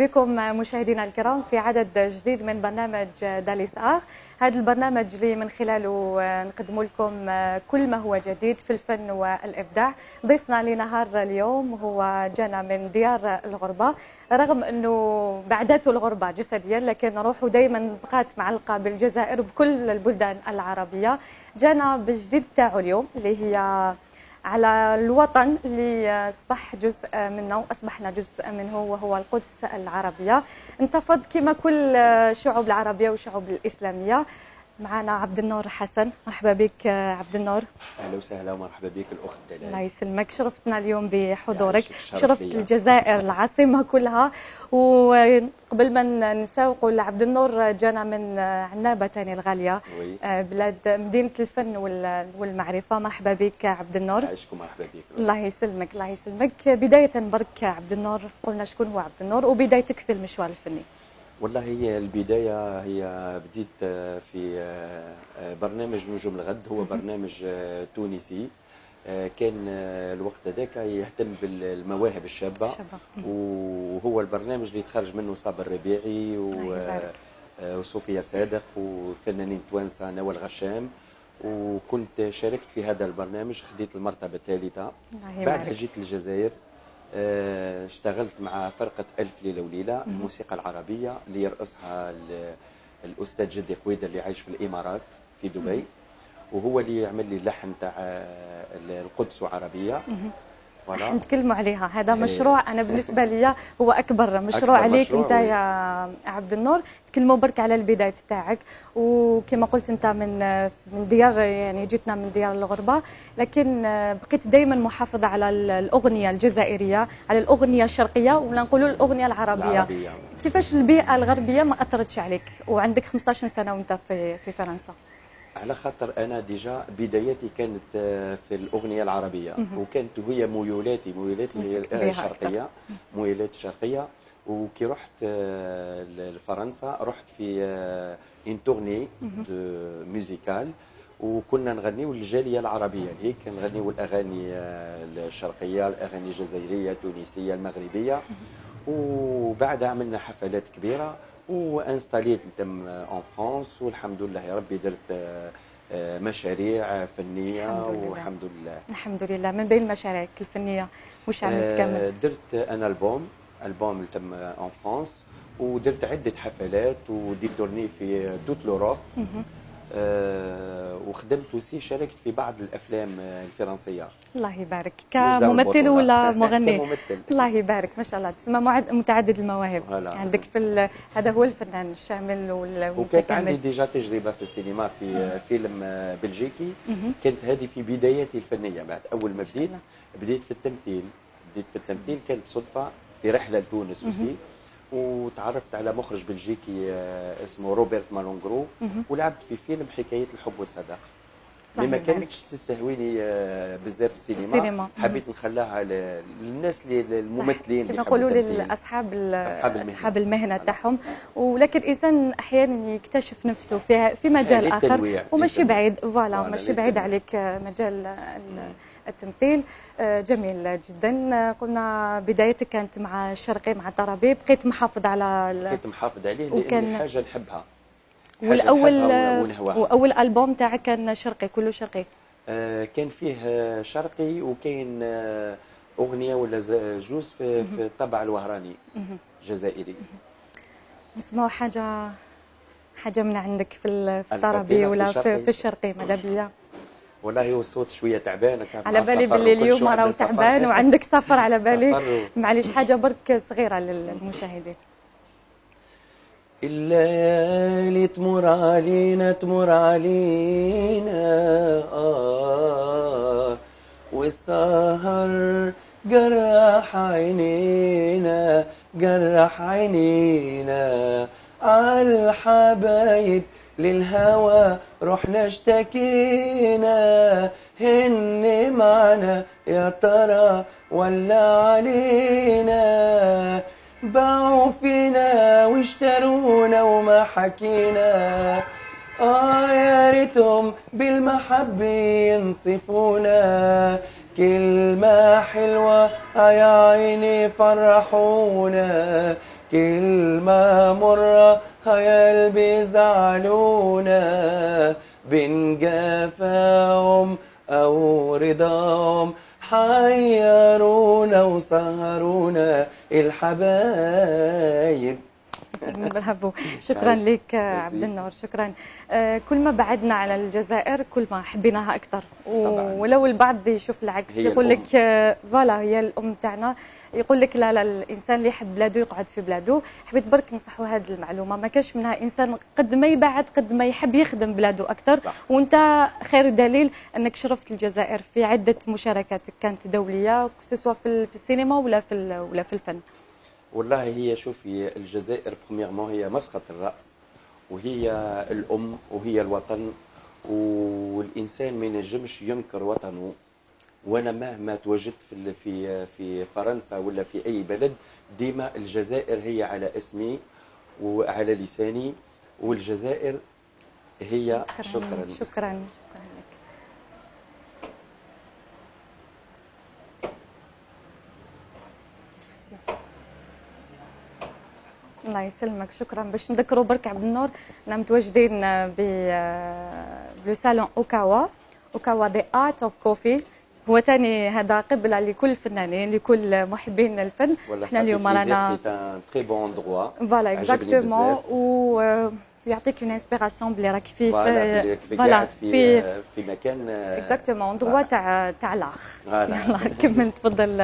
بكم مشاهدينا الكرام في عدد جديد من برنامج داليس آخ هذا البرنامج اللي من خلاله نقدم لكم كل ما هو جديد في الفن والإبداع. ضيفنا لنهار اليوم هو جانا من ديار الغربة. رغم أنه بعدته الغربة جسديا لكن روحه دائما بقات معلقة بالجزائر وبكل البلدان العربية. جانا بالجديد تاعو اليوم اللي هي على الوطن اللي أصبح جزء منه واصبحنا جزء منه وهو القدس العربية. انتفض كما كل الشعوب العربية والشعوب الإسلامية. معنا عبد النور حسن. مرحبا بك عبد النور. أهلا وسهلا ومرحبا بك الأخت دلال. الله يسلمك. شرفتنا اليوم بحضورك. شرفت الجزائر العاصمة كلها. وقبل ما نسوقوا لعبد النور جانا من عنابه ثاني الغالية وي. بلاد مدينة الفن والمعرفة. مرحبا بك عبد النور. عايشكم مرحبا بك. الله يسلمك الله يسلمك. بداية برك عبد النور قلنا شكون هو عبد النور؟ وبدايتك في المشوار الفني. والله هي البداية هي بديت في برنامج نجوم الغد هو برنامج تونسي. كان الوقت هذاك يهتم بالمواهب الشابة. شابة. وهو البرنامج اللي تخرج منه صابر الربيعي. وصوفيا صادق وفنانين توانسة نوال غشام. وكنت شاركت في هذا البرنامج خديت المرتبة الثالثة. الله بعدها. جيت للجزائر. آه، اشتغلت مع فرقة ألف ليلة وليلة الموسيقى العربية اللي يرأسها ال- الأستاذ جدي قويدة اللي عايش في الإمارات في دبي. وهو اللي يعمل لي اللحن تاع آه، القدس وعربية. voilà نتكلموا عليها. هذا إيه. مشروع أنا بالنسبة لي هو أكبر مشروع أكبر عليك مشروع، أنت oui. يا عبد النور. تكلموا برك على البداية تاعك. وكما قلت أنت من من ديار يعني جيتنا من ديار الغربة. لكن بقيت دائما محافظة على ال- الأغنية الجزائرية على الأغنية الشرقية ولا نقولوا الأغنية العربية. العربية. كيفاش البيئة الغربية ما أثرتش عليك؟ وعندك 15 سنة وأنت في في فرنسا. على خاطر أنا ديجا بدايتي كانت آه، في الأغنية العربية. وكانت هي ميولاتي بيها شرقية. ميولات شرقية. وكي رحت آه، لفرنسا رحت في en tournée de musical وكنا نغنيو الجالية العربية. هيك نغنيو الأغاني آه، الشرقية الأغاني الجزائرية التونسية المغربية. وبعدها عملنا حفلات كبيرة. و installيت تم en France والحمد لله يا ربي درت آه، آه، مشاريع فنية الحمد لله. والحمد لله. الحمد لله. من بين مشاريعك الفنية وش عملت آه، كامل؟ درت أنا ألبوم ألبوم اللي تم en France ودرت عدة حفلات وديت tournée في toute l'Europe. آه وخدمت aussi شاركت في بعض الأفلام آه، الفرنسية. الله يبارك. كممثل. ولا مغني؟ كممثل. الله يبارك ما شاء الله. تسمى متعدد المواهب. voilà. عندك في ال- هذا هو الفنان الشامل وال- وكانت عندي والمتكامل déjà تجربة في السينما في آه، فيلم آه، بلجيكي. كانت هذه في بداياتي الفنية بعد أول ما بديت. بديت في التمثيل. بديت في التمثيل كانت صدفة في رحلة لتونس aussi. وتعرفت على مخرج بلجيكي آه، اسمه روبرت مالونغرو ولعبت في فيلم حكاية الحب والصداقة ما. كانتش تستهويني آه، بزاف السينما, السينما. حبيت نخليها للناس اللي الممثلين كما نقولوا. لاصحاب. أصحاب المهنة. تاعهم ولكن الانسان أحيانا يكتشف نفسه في في مجال آخر وماشي. بعيد voilà ماشي بعيد. عليك آه، مجال ال- التمثيل. آه، جميل جدا. قلنا بدايتك كانت مع الشرقي مع الطرابي بقيت محافظ على ال- كنت محافظ عليه لأن وكان- حاجة نحبها. حاجة والأول نحبها. وأول ألبوم تاعك كان شرقي كله شرقي. آه، كان فيه شرقي وكاين آه، أغنية ولا جوز في, في الطبع الوهراني. جزائري. نسمعوا حاجة حاجة من عندك في ال- في الفاتنة الطرابي في ولا في, الشرقي. في الشرقي ماذا بيا؟ والله هو الصوت شوية تعبان على بالي باللي اليوم راهو. تعبان وعندك سفر على بالي. معليش حاجة برك صغيرة للمشاهدين. الليالي تمر علينا تمر علينا. آه والسهر جرح عينينا جرح عينينا. عالحبايب للهوى رحنا اشتكينا هن معنا يا ترى ولا علينا؟ باعوا فينا واشترونا وما حكينا. آه يا ريتهم بالمحبة ينصفونا. كلمة حلوة يا عيني فرحونا. كلمة مرة يا قلبي زعلونا بنجافاهم أو رضاهم حيرونا وسهرونا الحبايب. برافو شكرا لك عبد النور شكرا. آه، كل ما بعدنا على الجزائر كل ما حبيناها أكثر. ولو البعض يشوف العكس يقول لك آه، فوالا هي الأم تاعنا. يقول لك لا لا الإنسان اللي يحب بلاده يقعد في بلاده حبيت برك نصحوا هذه المعلومة. ما كاش منها إنسان قد ما يبعد قد ما يحب يخدم بلاده أكثر صح. وأنت خير دليل أنك شرفت الجزائر في عدة مشاركات كانت دولية سواء في السينما ولا في ولا في الفن. والله هي شوفي الجزائر برومييرمون هي مسقط الرأس وهي الأم وهي الوطن والإنسان ما ينجمش ينكر وطنه. وأنا مهما تواجدت في في في فرنسا ولا في أي بلد ديما الجزائر هي على اسمي وعلى لساني والجزائر هي شكرا شكرا, شكرا. الله يسلمك شكرا. باش نذكروا برك عبد النور إحنا متواجدين ب بلو سالون أوكاوا أوكاوا the art of coffee. هو ثاني هذا قبلة لكل الفنانين لكل محبين الفن. إحنا اليوم رانا très bon endroit voilà exactement و يعطيك une inspiration بلي راك في voilà في في مكان exactement endroit تاع تاع l'art يلا كمل تفضل.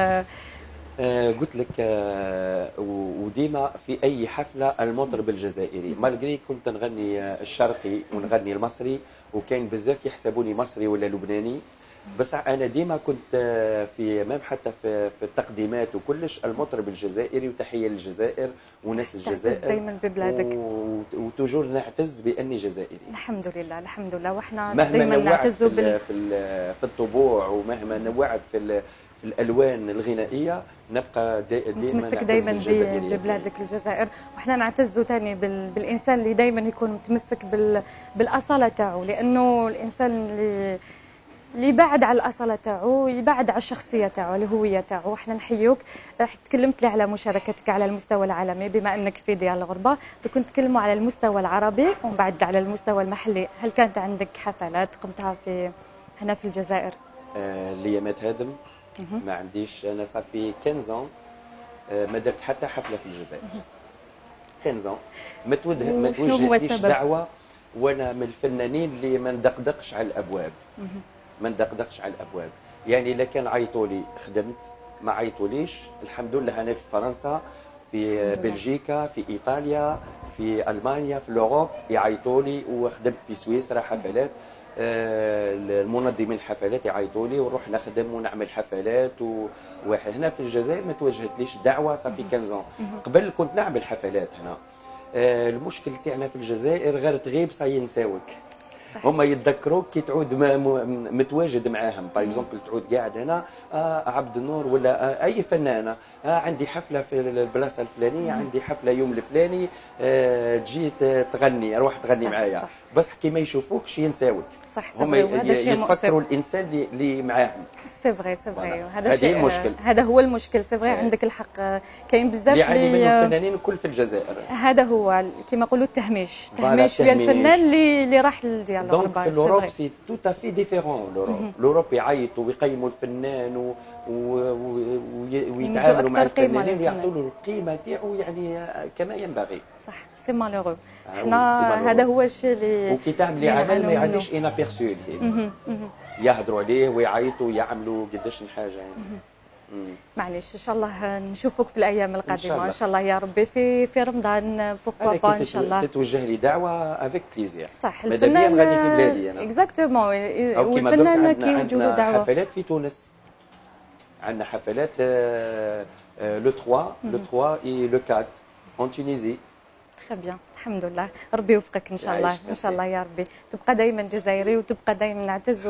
آه قلت لك آه وديما في أي حفلة المطرب الجزائري. malgré كنت نغني الشرقي ونغني المصري وكان بزاف يحسبوني مصري ولا لبناني. بس أنا ديما كنت آه، في مام حتى في, في التقديمات وكلش المطرب الجزائري وتحية للجزائر وناس الجزائر دائما ببلادك. وتوجور نعتز بأني جزائري. الحمد لله الحمد لله. وإحنا دائما نعتز في, في, في الطبوع ومهما نوعد في في الألوان الغنائية نبقى دائما متمسك دائما ببلادك الجزائر. وحنا نعتزوا ثاني بالإنسان اللي دائما يكون متمسك بالأصالة تاعو. لأنه الإنسان اللي اللي يبعد على الأصالة تاعو يبعد على الشخصية تاعو الهوية تاعو. إحنا نحيوك. تكلمت لي على مشاركتك على المستوى العالمي بما أنك في ديال الغربة. كنت تكلموا على المستوى العربي ومن بعد على المستوى المحلي. هل كانت عندك حفلات قمتها في هنا في الجزائر؟ آه ليامات هادم ما عنديش. أنا صافي 15 آه، ما درت حتى حفلة في الجزائر. 15 ما توجه ما توجهتليش دعوة. وأنا من الفنانين اللي ما ندقدقش على الأبواب. ما ندقدقش على الأبواب. يعني إلا كان عيطوا لي خدمت ما عيطوليش الحمد لله أنا في فرنسا في بلجيكا في إيطاليا في ألمانيا في الأوروب يعيطوا لي وخدمت في سويسرا حفلات. آه، المنظمين الحفلات يعيطوا لي ونروح نخدم ونعمل حفلات وهنا في الجزائر ما توجهتليش دعوة صافي 15 قبل كنت نعمل حفلات هنا. آه، المشكل تاعنا في الجزائر غير تغيب صاي ينساوك هما يتذكروك كي تعود متواجد معاهم. par exemple تعود قاعد هنا آه عبد النور ولا آه أي فنانة. آه عندي حفلة في البلاصة الفلانية عندي حفلة يوم الفلاني آه تجي تغني روح تغني معايا. بس كي ما يشوفوكش ينساوك. صح هما يتفكروا الإنسان اللي معاهم. c'est vrai c'est vrai هذا الشيء المشكل. هذا هو المشكل c'est vrai عندك الحق. كاين بزاف اللي يعاني منه الفنانين الكل في الجزائر. هذا هو كما نقولوا التهميش. التهميش. ديال الفنان اللي اللي راح ديال donc في l'Europe c'est tout à fait différent l'Europe l'Europe يعيطوا ويقيموا الفنان و... ويتعاملوا مع الفنانين ويعطوا له القيمه تاعو يعني كما ينبغي صح c'est malheureux حنا هذا هو الشيء اللي وكي تعملي عمل ما يعديش inaperçu يهضروا عليه ويعيطوا ويعملوا قداش حاجة يعني معليش ان شاء الله نشوفك في الأيام القادمه ان شاء الله, يا ربي في في رمضان pourquoi pas ان شاء الله تتوجه لي دعوه avec plaisir صح الفنان غادي في بلادي أنا exactement والفنان كيوجهوا دعوه حفلات في تونس. عندنا حفلات لو 3 لو 3 اي لو 4 en Tunisie très bien الحمد لله ربي يوفقك ان شاء الله ان شاء الله يا ربي تبقى دائما جزائري وتبقى دائما نعتز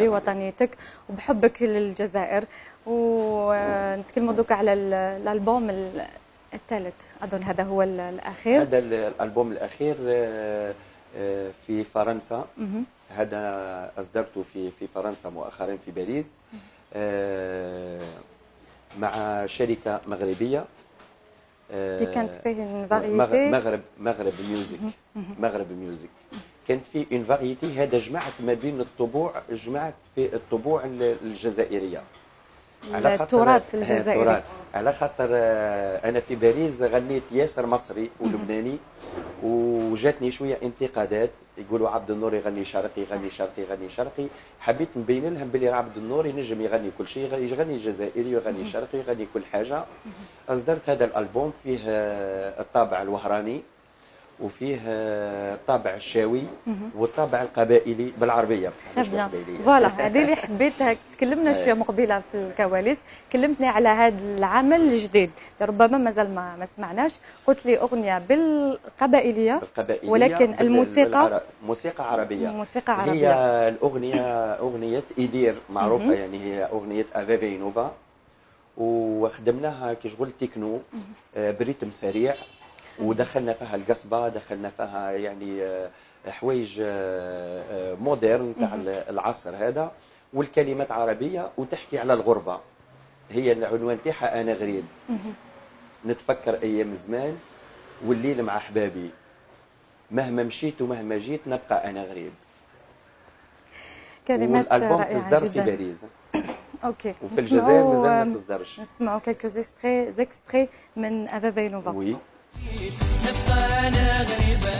بوطنيتك وبحبك للجزائر ونتكلموا دوك على الالبوم الثالث أظن هذا هو الأخير. هذا الألبوم الأخير آه، آه، في فرنسا. هذا أصدرته في في فرنسا مؤخرا في باريس. آه، مع شركة مغربية. اللي كانت فيه مغ- variété مغرب Maghreb Music Maghreb Music كانت في une variété هذا جمعت ما بين الطبوع جمعت في الطبوع ال- الجزائريه على خاطر- التراث آه، الجزائري. على خاطر آه، أنا في باريس غنيت ياسر مصري ولبناني وجاتني شوية انتقادات. يقولوا عبد النور يغني شرقي يغني شرقي يغني شرقي. حبيت نبين لهم بلي عبد النور ينجم يغني كل شيء يغني- يغني جزائري يغني شرقي يغني كل حاجة. أصدرت هذا الألبوم فيه آه، الطابع الوهراني. وفيه آه، الطابع الشاوي والطابع القبائلي بالعربية. بصح بالقبائليه فوالا. هذه اللي حبيتها تكلمنا. شوية مقبلة في الكواليس. كلمتني على هذا العمل الجديد. ربما مازال ما ما سمعناش. قلت لي أغنية بالقبائلية. القبائليه ولكن الموسيقى؟ موسيقى عربية. موسيقى هي عربية. الاغنيه أغنية إيدير معروفة. يعني هي أغنية افافي نوفا وخدمناها كي شغل تكنو آه، بريتم سريع. ودخلنا فيها القصبة دخلنا فيها يعني آه، حوايج آه، آه، مودرن تاع العصر هذا والكلمات عربية وتحكي على الغربة. هي العنوان تاعها أنا غريب. نتفكر أيام زمان والليل مع أحبابي. مهما مشيت ومهما جيت نبقى أنا غريب. كلمات رائعة تصدر في باريس. OK. وفي الجزائر مازال ما تصدرش. نسمعوا quelques extraits من A Vava Inouva oui نبقى أنا غريبة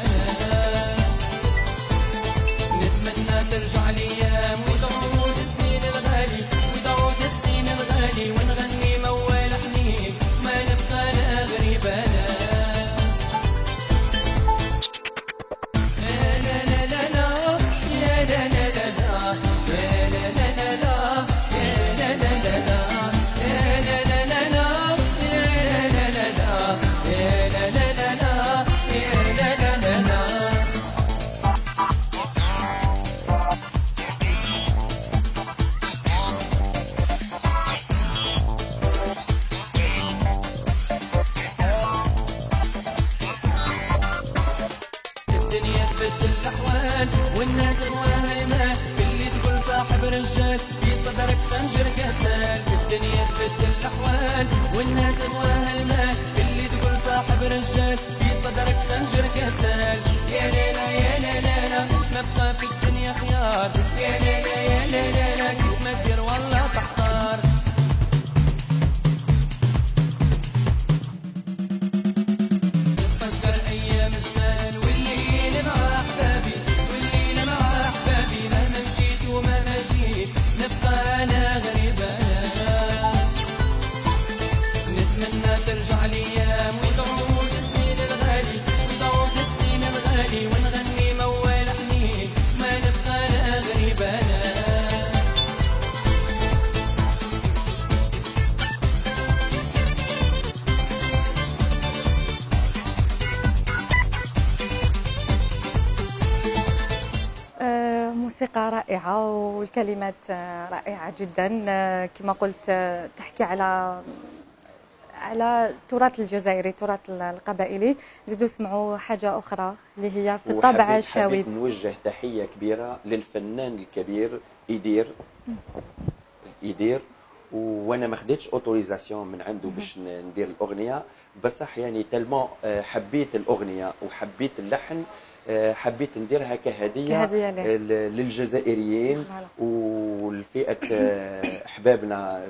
آه، رائعة جدا. آه، كما قلت آه، تحكي على على التراث الجزائري التراث القبائلي. زيدوا اسمعوا حاجة أخرى اللي هي في الطابع الشاوي. نوجه تحية كبيرة للفنان الكبير ايدير ايدير وأنا ما خديتش autorisation من عنده باش ندير الأغنية. بصح يعني tellement حبيت الأغنية وحبيت اللحن آه، حبيت نديرها كهدية كهدية. ل- للجزائريين. والفئة آه، أحبابنا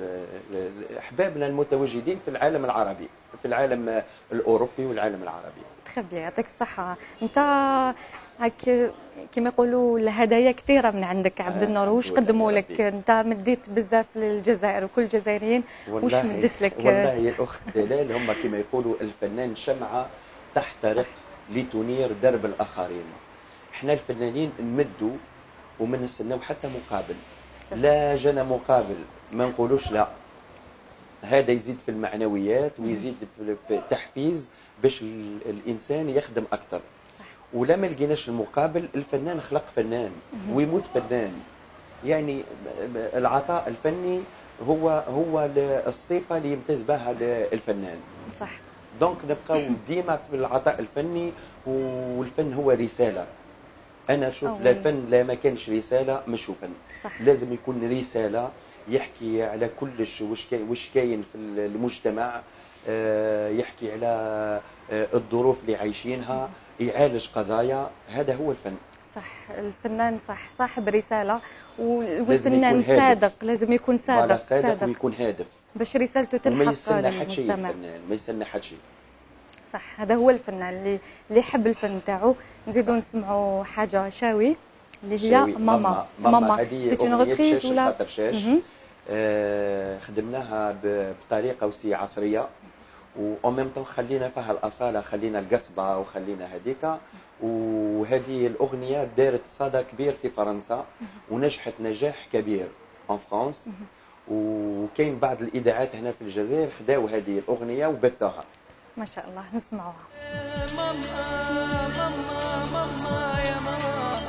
آه، أحبابنا المتواجدين في العالم العربي في العالم آه، الأوروبي والعالم العربي. تخبي يعطيك الصحة. أنت هاك كما يقولوا الهدايا كثيرة من عندك عبد آه، النور. واش قدموا لك. أنت مديت بزاف للجزائر وكل الجزائريين. واش مدت لك؟ والله يا الاخت دلال هم كما يقولوا الفنان شمعة تحترق. لتنير درب الآخرين. إحنا الفنانين نمدوا وما نستناو حتى مقابل. لا جانا مقابل. ما نقولوش لا. هذا يزيد في المعنويات ويزيد في في التحفيز باش ال- الإنسان يخدم أكثر ولا ما لقيناش المقابل الفنان خلق فنان ويموت فنان. يعني العطاء الفني هو هو ال- الصفة اللي يمتاز بها ال- الفنان. صح. دونك نبقاو ديما في العطاء الفني والفن هو رسالة. أنا أشوف لا أوي. الفن لا ما كانش رسالة مش هو فن. صح. لازم يكون رسالة يحكي على كلش وش وش كاين في المجتمع آه، يحكي على آه، الظروف اللي عايشينها يعالج قضايا. هذا هو الفن. صح. الفنان صح صاحب رسالة لازم والفنان هادف. صادق لازم يكون صادق صادق. ويكون هادف. باش رسالته تلحق للمستمع. الفنان ما يستنى حد شيء. صح هذا هو الفنان اللي اللي يحب الفن تاعو نزيدو نسمعوا حاجة شاوي اللي هي شاوي. ماما. ماما. هذه c'est une reprise ولا خاطر شاش. مهم. آه خدمناها بطريقة aussi عصرية. و ميم طون خلينا فيها الأصالة خلينا القصبة وخلينا هذيك. وهذه الأغنية دارت صدى كبير في فرنسا. ونجحت نجاح كبير. ان فرانس وكاين بعض الاذاعات هنا في الجزائر خداو هذه الأغنية وبثوها. ما شاء الله نسمعوها. ماما ماما ماما يا ماما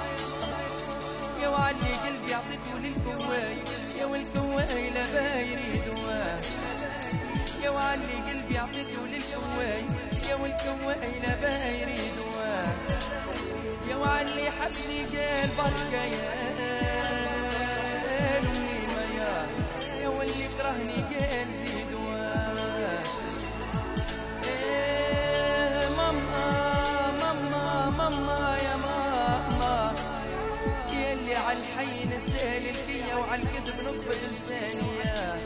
يا وعلي قلبي عطيته للكواي يا والكواي لا بايري دواه يا وعلي قلبي عطيته للكواي يا والكواي لا بايري دواه يا وعلي حبني قال بركة يا أمي ما يا يا واللي كرهني قال زيدواه إيه ماما ماما ماما يا ماما. يلي عالحي نستاهل الفيا وعالكذب نقبض لسانية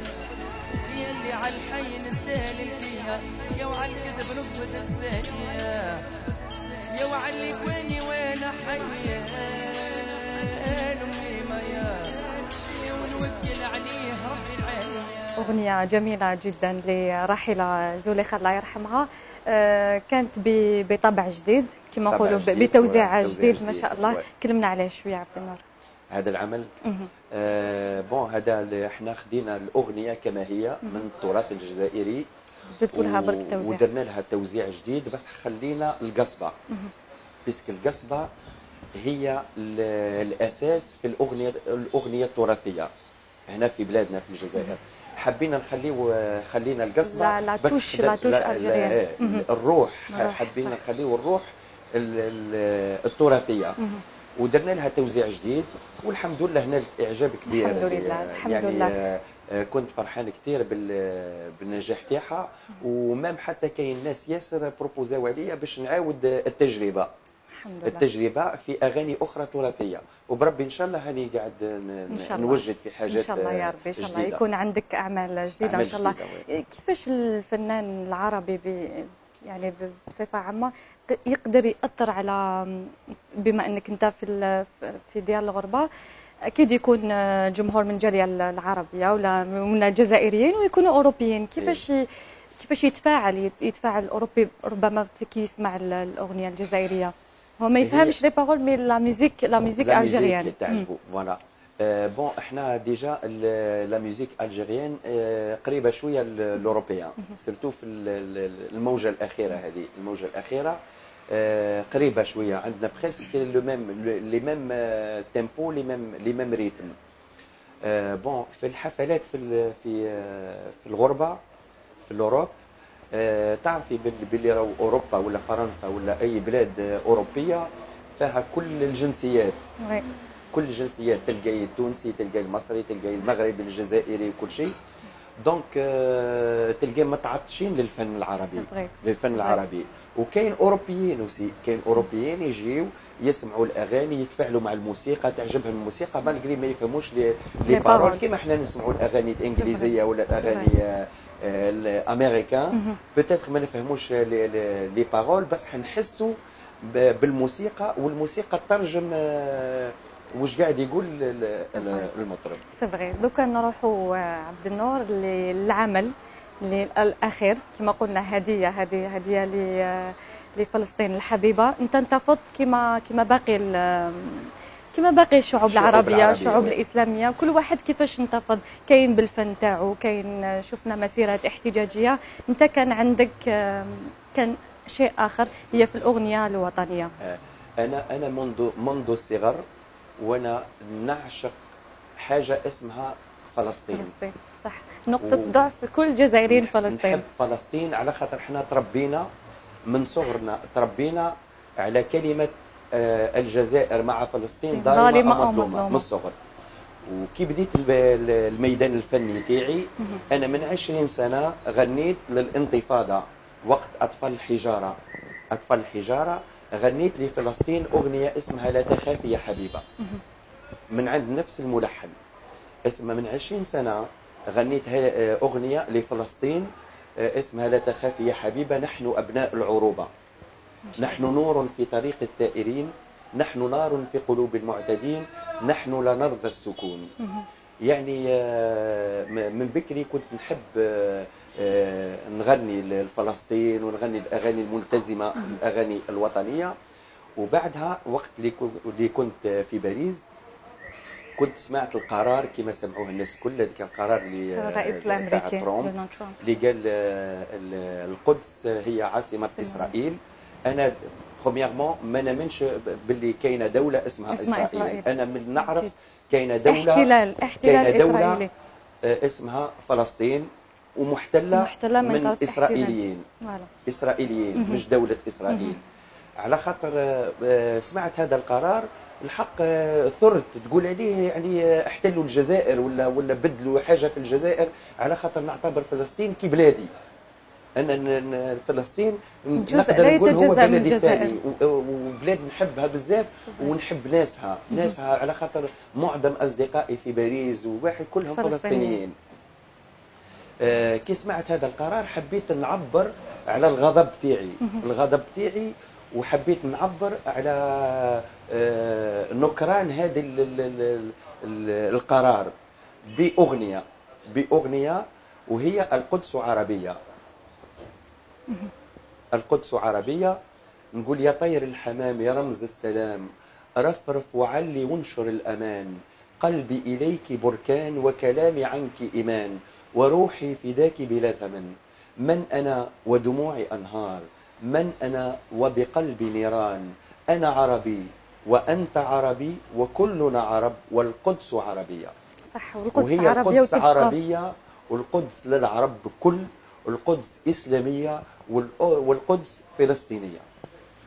يلي عالحي نستاهل الفيا يا وعالكذب نقبض لسانية أغنية جميلة جدا لراحلة زليخة الله يرحمها. آه، كانت بطبع جديد كما نقولوا جديد بتوزيع وتوزيع جديد ما جديد، شاء الله. كلمنا عليه شوية عبد النور. هذا العمل. آه بون هذا اللي إحنا خدينا الأغنية كما هي من التراث الجزائري. درتوا لها برك توزيع. ودرنا لها توزيع جديد بس خلينا القصبة. بيسك القصبة هي ال- الأساس في الأغنية الأغنية التراثية. هنا في بلادنا في الجزائر. حبينا نخليو خلينا القصبة لا- لا بس لا توش. الروح حبينا صح. نخليو الروح ال- ال- التراثية ودرنا لها توزيع جديد والحمد لله هنا الإعجاب كبير الحمد يعني- لله، الحمد يعني لله. كنت فرحان كثير بال- بالنجاح تاعها ومام حتى كاين ناس ياسر بروبوزاو عليا باش نعاود التجربة الحمد لله. التجربة في أغاني أخرى تراثية. وبربي إن شاء الله هاني قاعد ن- إن شاء الله. نوجد في حاجات ان شاء الله يا ربي إن شاء الله جديدة. يكون عندك أعمال جديدة إن أعمال شاء الله. جديدة، كيفاش الفنان العربي ب يعني بصفة عامة يقدر يأثر على بما إنك أنت في في ديار الغربة؟ أكيد يكون جمهور من الجاليه العربية ولا من الجزائريين ويكونوا أوروبيين. كيفاش ي- كيفاش يتفاعل؟ يتفاعل الأوروبي ربما في كي يسمع ال- الأغنية الجزائرية؟ هو ما يفهمش les paroles mais la musique la musique algérienne اللي تعجبه voilà bon إحنا déjà la musique algérienne قريبه شوية لل européenne surtout في ال- ال- الموجه الاخيره هذه الموجه الاخيره قريبه شوية عندنا presque le même les mêmes tempos les mêmes les mêmes rythmes bon في الحفلات في في آه، في الغربة في l'Europe تعرفي بال- باللي راهو أوروبا ولا فرنسا ولا أي بلاد آه، أوروبية فيها كل الجنسيات oui. كل الجنسيات تلقاي التونسي تلقاي المصري تلقاي المغربي الجزائري وكل شيء donc آه، تلقاي متعطشين للفن العربي. للفن. العربي وكاين أوروبيين aussi كاين أوروبيين يجيو يسمعوا الأغاني يتفاعلوا مع الموسيقى تعجبهم الموسيقى malgré ما يفهموش les paroles. كيما إحنا نسمعوا الأغاني الإنجليزية ولا الأغاني آه، آه، الأمريكان. peut-être ما نفهموش les- paroles بس حنحسوا بالموسيقى والموسيقى تترجم آه، واش قاعد يقول ال- ال- المطرب. سي دوكا نروحوا آه، عبد النور للعمل الاخير كما قلنا هدية هذه هدية ل- آه، لفلسطين الحبيبة. انت انتفضت كما كما باقي كما باقي الشعوب العربية، الشعوب وي. الإسلامية كل واحد كيفاش انتفض؟ كاين بالفن تاعو كاين شفنا مسيرات احتجاجية. أنت كان عندك كان شيء آخر هي في الأغنية الوطنية. آه، أنا أنا منذ منذ الصغر وأنا نعشق حاجة اسمها فلسطين. فلسطين صح. نقطة و- ضعف كل جزائريين نحب فلسطين. فلسطين على خاطر إحنا تربينا من صغرنا تربينا على كلمة آه، الجزائر مع فلسطين ظالمه مظلومه. من الصغر. وكي بديت الميدان الفني تاعي؟ أنا من 20 سنة غنيت للانتفاضة وقت أطفال الحجارة. أطفال الحجارة غنيت لفلسطين أغنية اسمها لا تخافي يا حبيبة. من عند نفس الملحن. اسمها من 20 سنة غنيت ها- أغنية لفلسطين اسمها لا تخافي يا حبيبة نحن أبناء العروبة. نحن نور في طريق الثائرين نحن نار في قلوب المعتدين نحن لا نرضى السكون. يعني آه، من بكري كنت نحب آه، آه، نغني لفلسطين ونغني الأغاني الملتزمة الأغاني الوطنية. وبعدها وقت اللي كنت في باريس كنت سمعت القرار كما سمعوه الناس الكل هذاك القرار اللي الرئيس الأمريكي ترامب دونالد ترامب. اللي قال ال- القدس هي عاصمة عاصمة. أنا premièrement ما نامنش باللي كاينة دولة اسمها, اسمها إسرائيل. إسرائيل. أنا من نعرف أكيد. كاينة دولة احتلال احتلال كاينة دولة إسرائيلي. آه، اسمها فلسطين ومحتلة محتلة من من طرف إسرائيليين voilà. إسرائيليين مش دولة إسرائيل. على خاطر آه، آه، سمعت هذا القرار الحق ثرت تقول عليه يعني احتلوا الجزائر ولا ولا بدلوا حاجة في الجزائر. على خاطر نعتبر فلسطين كي بلادي أنا ن- ن- فلسطين نقدر نقول هو بلدي. الثاني وبلاد نحبها بزاف ونحب ناسها. ناسها على خاطر معظم أصدقائي في باريس وواحد كلهم فلسطينيين. آه، كي سمعت هذا القرار حبيت نعبر على الغضب تاعي. الغضب تاعي وحبيت نعبر على آه، نكران هذا ال- ال- ال- ال- القرار بأغنية بأغنية وهي القدس عربية. القدس عربية. نقول يا طير الحمام يا رمز السلام. رفرف وعلي وانشر الأمان. قلبي إليك بركان وكلامي عنك إيمان. وروحي فداك بلا ثمن. من أنا ودموعي أنهار. من أنا وبقلبي نيران. أنا عربي وأنت عربي وكلنا عرب والقدس عربية. صح والقدس وهي عربية القدس عربية والقدس للعرب بكل والقدس إسلامية والقدس فلسطينية.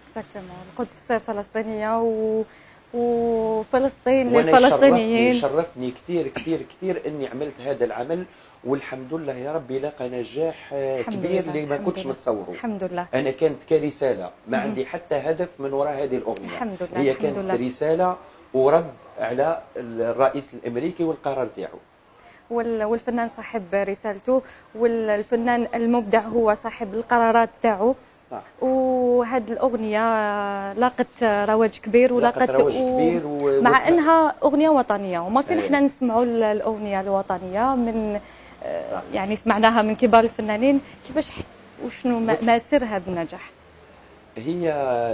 اكزاكتومون القدس فلسطينية و... وفلسطين للفلسطينيين يشرفني كثير كثير كثير إني عملت هذا العمل والحمد لله يا ربي لاقى نجاح الحمد كبير اللي ما الحمد كنتش. متصوره. الحمد لله. أنا كانت كرسالة ما عندي حتى هدف من وراء هذه الأغنية. الحمد لله، هي الحمد كانت لله. رسالة ورد على الرئيس الأمريكي والقرار تاعو. والفنان صاحب رسالته والفنان المبدع هو صاحب القرارات تاعو. صح. وهاد الأغنية لاقت رواج كبير لاقت ولاقت رواج كبير و- مع و- أنها أغنية وطنية. وما فين. إحنا نسمعوا ال- الأغنية الوطنية من آه، صح. يعني سمعناها من كبار الفنانين. كيفاش وشنو ما ما سر هذا النجاح هي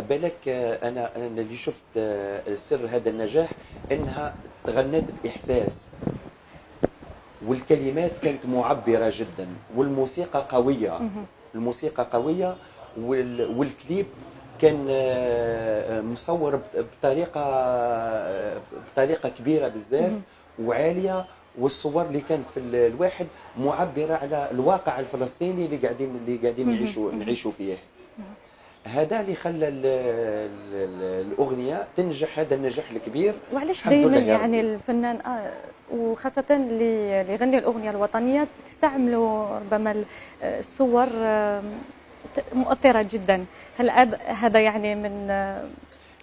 بالك أنا أنا اللي شفت آه، سر هذا النجاح إنها تغنت بإحساس. والكلمات كانت معبرة جدا والموسيقى قوية. الموسيقى وال- والكليب كان آه، مصور بط- بطريقة آه، بطريقة كبيرة بزاف وعالية. والصور اللي كانت في ال- الواحد معبرة على الواقع الفلسطيني اللي قاعدين اللي قاعدين نعيشوا نعيشوا فيه. هذا اللي خلى ال- ال- الأغنية تنجح. هذا النجاح الكبير. وعلاش دائما يعني. الفنان آه وخاصة اللي يغني الأغنية الوطنية تستعملوا ربما ال- الصور مؤثرة جدا. هل هذا- يعني من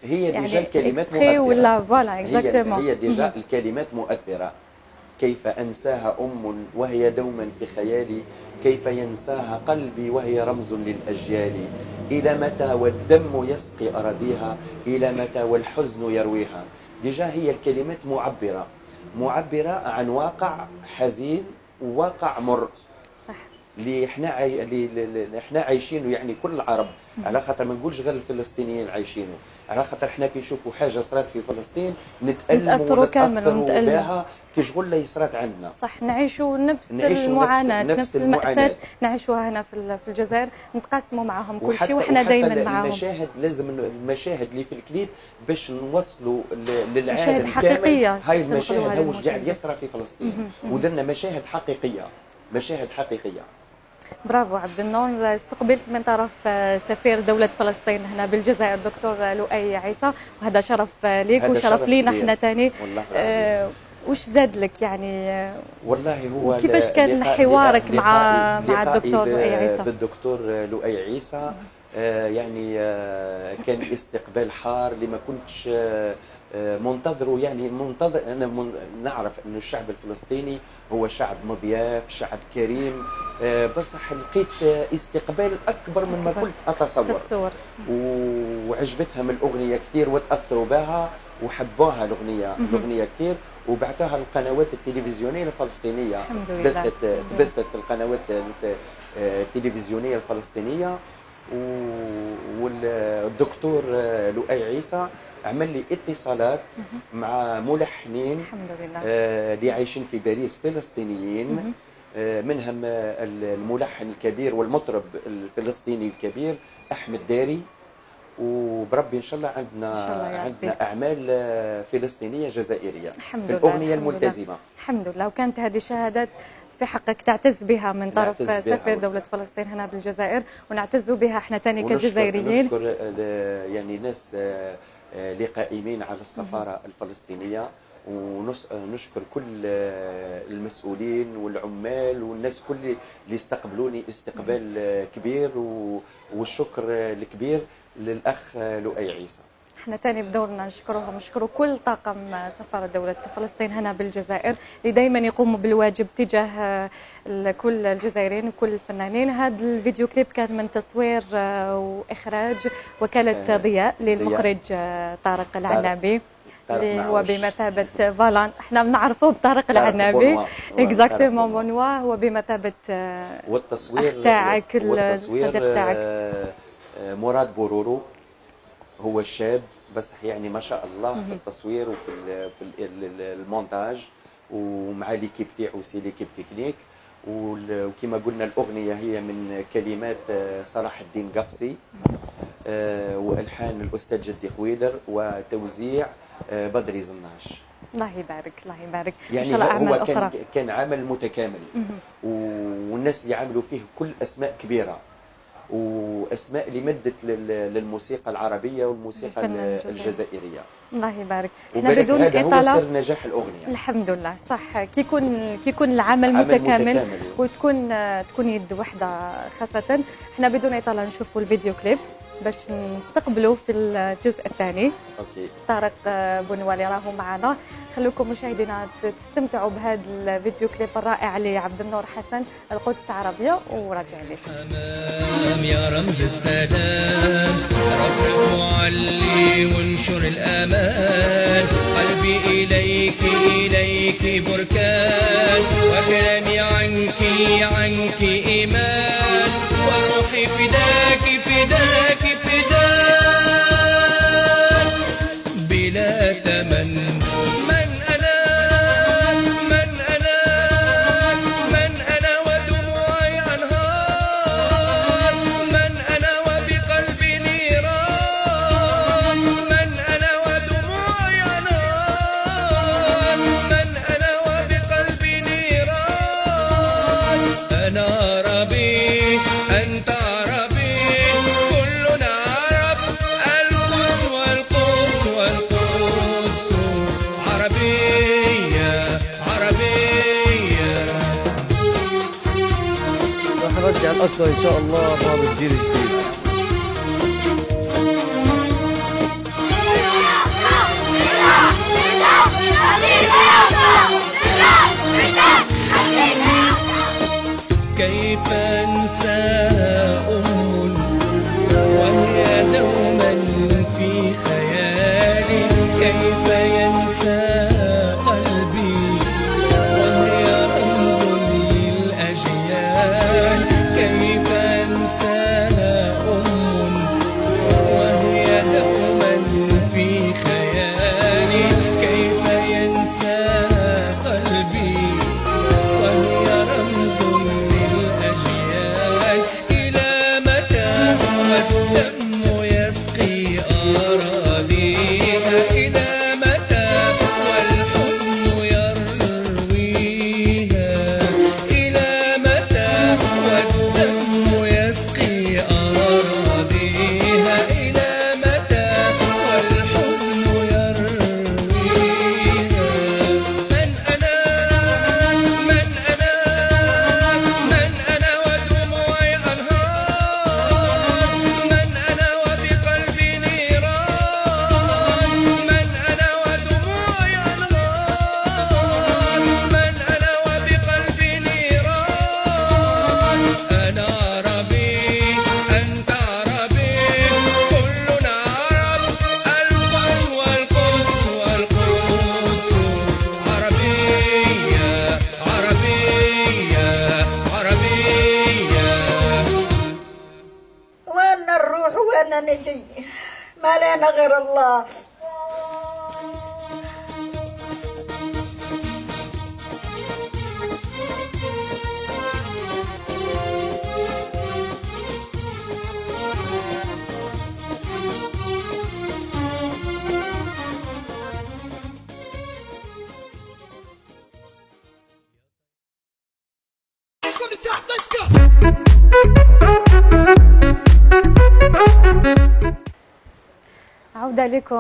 هي ديجا يعني الكلمات extrait مؤثرة. ولا voilà؟ هي, exactement هي déjà الكلمات مؤثرة. كيف أنساها أم وهي دوما في خيالي؟ كيف ينساها قلبي وهي رمز للأجيال؟ إلى متى والدم يسقي أراضيها؟ إلى متى والحزن يرويها؟ déjà هي الكلمات معبرة. معبرة عن واقع حزين وواقع مر. صح. اللي إحنا. اللي إحنا عايشينه يعني كل العرب. على خاطر ما نقولش غير الفلسطينيين عايشينه. على خاطر إحنا كي نشوفوا حاجة صارت في فلسطين نتألموا نتأثروا كامل ونتألموا. بها. كي شغل اللي صارت عندنا. صح نعيشوا نفس نعيشوا المعاناة نفس نفس. المأساة نعيشوها هنا في ال- في الجزائر نتقاسموا معهم كل شيء وحنا دائما معهم المشاهد لازم المشاهد اللي في الكليب باش نوصلوا للعالم مشاهد كامل. حقيقية هاي المشاهد هو قاعد. يسرى في فلسطين. ودرنا مشاهد حقيقية. مشاهد حقيقية. برافو عبد النور استقبلت من طرف آه، سفير دولة فلسطين هنا بالجزائر دكتور لؤي عيسى. وهذا شرف ليك وشرف شرف لينا لي. إحنا ثاني وش زاد لك يعني؟ والله هو وكيفاش كان حوارك لقاء- مع- مع الدكتور لؤي عيسى؟ بالدكتور لؤي عيسى. آه، يعني آه، كان استقبال حار اللي ما كنتش آه، منتظره. يعني منتظر أنا من نعرف إنه الشعب الفلسطيني هو شعب مضياف شعب كريم. بصح لقيت استقبال أكبر مما. كنت أتصور. تتصور. وعجبتهم الأغنية كثير وتأثروا بها وحبوها الأغنية الأغنية كثير. وبعتها القنوات التلفزيونية الفلسطينية. الحمد لله. تبثت. تبثت القنوات الت- التلفزيونية الفلسطينية. والدكتور لؤي عيسى عمل لي اتصالات مع ملحنين الحمد لله. آه، اللي عايشين في باريس فلسطينيين. آه، منهم الملحن الكبير والمطرب الفلسطيني الكبير أحمد داري. وبربي إن شاء الله عندنا إن شاء الله. عندنا أعمال آه، فلسطينية جزائرية الحمد في لله الاغنيه الحمد لله. الملتزمة الحمد لله وكانت هذه شهادات في حقك تعتز بها من طرف سفير. دولة فلسطين هنا بالجزائر ونعتز بها إحنا ونشكر كجزائريين نشكر آه، يعني ناس آه، آه، اللي قائمين على السفارة الفلسطينية ونشكر كل آه، المسؤولين والعمال والناس كل اللي استقبلوني استقبال آه، كبير والشكر آه، الكبير للأخ آه، لؤي عيسى إحنا تاني بدورنا نشكرهم نشكروا كل طاقم سفارة دولة فلسطين هنا بالجزائر اللي دائما يقوموا بالواجب تجاه آه، كل الجزائريين وكل الفنانين هذا الفيديو كليب كان من تصوير آه، وإخراج وكالة آه، ضياء. للمخرج آه، طارق العنابي اللي هو معوش. بمثابة فالان إحنا بنعرفه بطارق العنابي. exactement بونوا هو بمثابة آه، والتصوير تاعك، والتصوير الصديق تاعك. مراد بورورو هو الشاب بس يعني ما شاء الله في التصوير وفي ال في ال ال- المونتاج ومع l'équipe تاعو c'est l'équipe technique. وكما قلنا الأغنية هي من كلمات آه، صلاح الدين قفصي آه، وألحان الأستاذ جدي خويدر وتوزيع آه، بدري زناش. الله يبارك الله يبارك. يعني شاء الله هو كان أخرى. كان عمل متكامل. والناس اللي عملوا فيه كل أسماء كبيرة. وأسماء اللي مدت لل- للموسيقى العربية والموسيقى. الجزائرية. الله يبارك. إحنا بدون هذا هو اطاله سر نجاح الأغنية. الحمد لله صح. كي يكون كي يكون العمل عمل متكامل متكامل. وتكون تكون يد واحدة خاصة إحنا بدون إطالة نشوفوا الفيديو كليب. باش نستقبلوا في الجزء الثاني. طارق بنوالي راهو معنا. خلوكم مشاهدينا تستمتعوا بهذا الفيديو كليب الرائع لعبد النور حسن القدس عربيه وراجع لك حمام يا رمز السلام. رفرف وعلي وانشر الأمان. قلبي إليك إليك بركان. وكلامي عنك عنك إيمان. وروحي فداك فداك. نرجع الاقصى ان شاء الله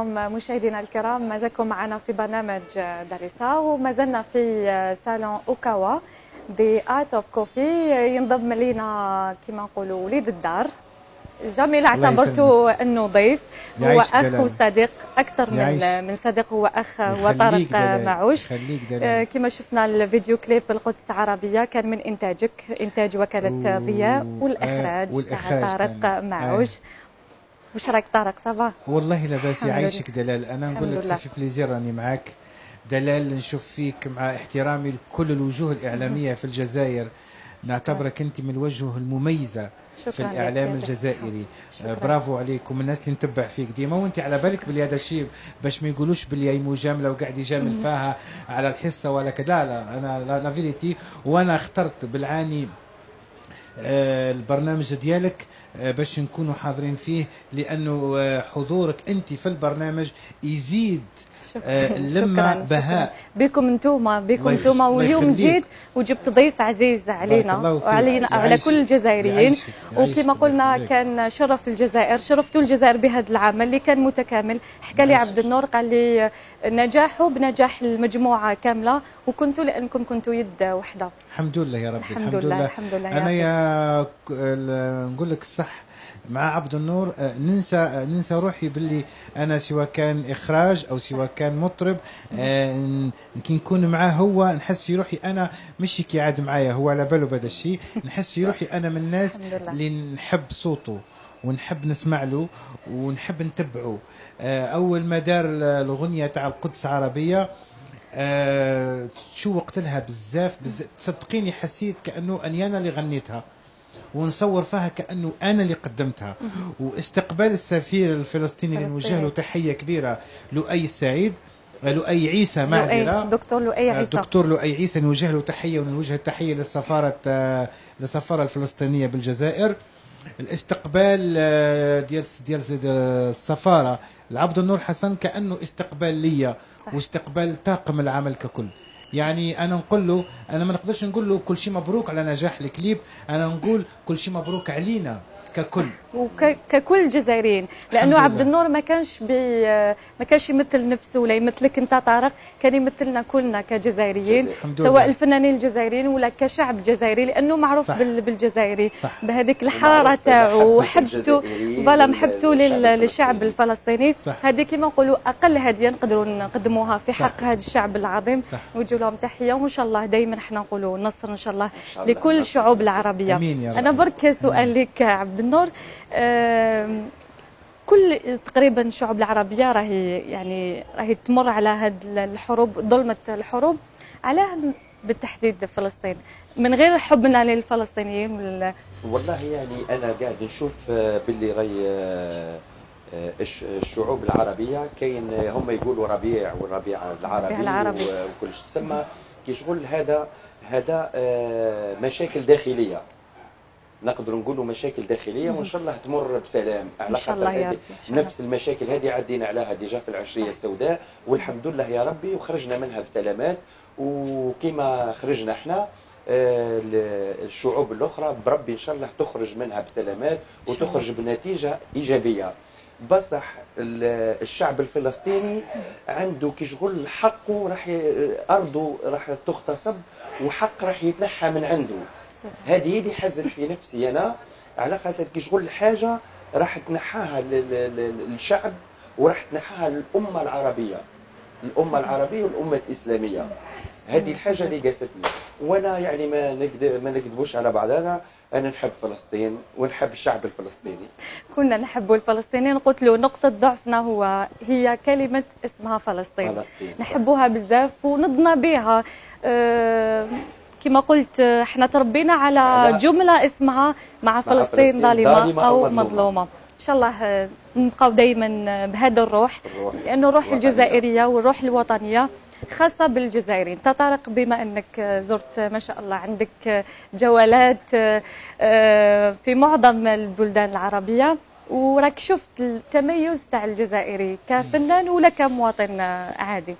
لكم مشاهدينا الكرام ما زلتم معنا في برنامج داريسا وما زلنا في صالون أوكاوا the art of coffee ينضم لينا كما نقولوا وليد الدار جميل اعتبرته أنه ضيف هو اخ. وصديق أكثر. من من صديق هو اخ هو طارق. معوش آه، كما شفنا الفيديو كليب القدس عربية كان من إنتاجك إنتاج وكالة و- ضياء آه، والإخراج تاع طارق كان. معوش وش رايك طارق ça va؟ والله لاباس يعيشك دلال. أنا نقول لك لله. fait plaisir راني معاك. دلال نشوف فيك مع احترامي لكل الوجوه الإعلامية في الجزائر. نعتبرك أنت من الوجوه المميزة في شكراً الإعلام الجزائري. شكراً. آه، برافو عليك ومن الناس اللي نتبع فيك ديما وأنت على بالك بلي هذا الشيء باش ما يقولوش بلي هي مجاملة وقاعد يجامل فيها على الحصة ولا كذا. لا أنا la vérité. وأنا اخترت بالعاني آه، البرنامج ديالك. باش نكونوا حاضرين فيه لأنه آه، حضورك أنت في البرنامج يزيد آه، شكراً، بهاء. شكراً. بكم انتوما بكم انتوما واليوم. جيت وجبت ضيف عزيز علينا. وعلينا وعلى يعيشك. كل الجزائريين. وكما قلنا. كان شرف الجزائر شرفتوا الجزائر بهذا العمل اللي كان متكامل حكى لي. عبد النور قال لي نجاحه بنجاح المجموعة كاملة وكنتوا لأنكم كنتوا يد واحدة الحمد لله يا ربي الحمد لله، الحمد لله أنا. يا نقول لك الصح مع عبد النور. آه، ننسى آه، ننسى روحي باللي أنا سواء كان إخراج أو سواء كان مطرب. آه، كي نكون معاه هو نحس في روحي أنا مش كي عاد معايا هو على باله بهذا الشيء. نحس في روحي أنا من الناس. اللي نحب صوته ونحب نسمع له ونحب نتبعه. أول ما دار ال- الاغنيه تاع القدس عربية آه، شوقت لها بزاف بزاف تصدقيني حسيت كأنه اني أنا اللي غنيتها. ونصور فيها كأنه أنا اللي قدمتها. واستقبال السفير الفلسطيني اللي نوجه له تحية كبيرة لؤي السعيد لؤي عيسى معذره دكتور لؤي عيسى. دكتور لؤي عيسى نوجه له تحية ونوجه التحية للسفارة للسفارة الفلسطينية بالجزائر. الاستقبال آه، ديال ديال السفارة لعبد النور حسن كأنه استقبال ليا. واستقبال طاقم العمل ككل. يعني أنا نقول له أنا ما نقدرش نقول له كل شيء مبروك على نجاح الكليب أنا نقول كل شيء مبروك علينا. ككل وككل الجزائريين لأنه عبد. النور ما كانش بي ما كانش يمثل نفسه ولا يمثلك أنت طارق كان يمثلنا كلنا كجزائريين سواء. الفنانين الجزائريين ولا كشعب جزائري لأنه معروف صح. بال- بالجزائري صح. بهذيك الحرارة تاعو وحبته فوالا محبته للشعب لل- للشعب الفلسطيني. هذه كما نقولوا أقل هدية نقدروا نقدموها في صح. حق هذا الشعب العظيم صح. نوجه لهم تحية وإن شاء الله دائما إحنا نقولوا نصر إن شاء الله لكل. الشعوب العربية آمين يا رب. أنا برك سؤال لك عبد النور كل تقريبا الشعوب العربية راهي يعني راهي تمر على هذه الحروب ظلمة الحروب علاه بالتحديد فلسطين. من غير حبنا للفلسطينيين وال- والله يعني أنا قاعد نشوف آه، باللي راي آه، آه، الش- الشعوب العربية كاين هم يقولوا ربيع والربيع العربي العربي. وكل شيء. تسمى كي شغل هذا هذا مشاكل داخلية. نقدر نقولوا مشاكل داخلية وإن شاء الله تمر بسلام. على خاطر. نفس المشاكل هذه عدينا عليها ديجا في العشرية السوداء. والحمد لله يا ربي وخرجنا منها بسلامات. وكما خرجنا إحنا آه، ال- الشعوب الأخرى بربي إن شاء الله تخرج منها بسلامات وتخرج بنتيجة إيجابية. بصح ال- الشعب الفلسطيني عنده كي شغل حقه راح أرضه راح تغتصب وحق راح يتنحى من عنده. هذه اللي حزن في نفسي أنا. على خاطر كي شغل حاجة راح تنحاها لل- لل- للشعب وراح تنحاها للأمة العربية. الأمة العربية والأمة الإسلامية. هذه الحاجة اللي قاستني. وأنا يعني ما نكذب ما نكذبوش على بعضنا. أنا نحب فلسطين ونحب الشعب الفلسطيني. كنا نحب الفلسطينيين. قلت له نقطة ضعفنا هو. هي كلمة اسمها فلسطين. فلسطين نحبوها بزاف ونضنا بها أه كما قلت إحنا تربينا على جملة اسمها مع فلسطين أو مظلومة. مظلومة. إن شاء الله آه، نبقاو دائما بهذا الروح لأنه الروح الوطنية. الجزائرية والروح الوطنية خاصة بالجزائريين. انت طارق بما أنك آه، زرت آه، ما شاء الله عندك آه، جولات آه، آه، في معظم البلدان العربية. وراك شفت التميز تاع الجزائري كفنان ولا كمواطن آه، عادي.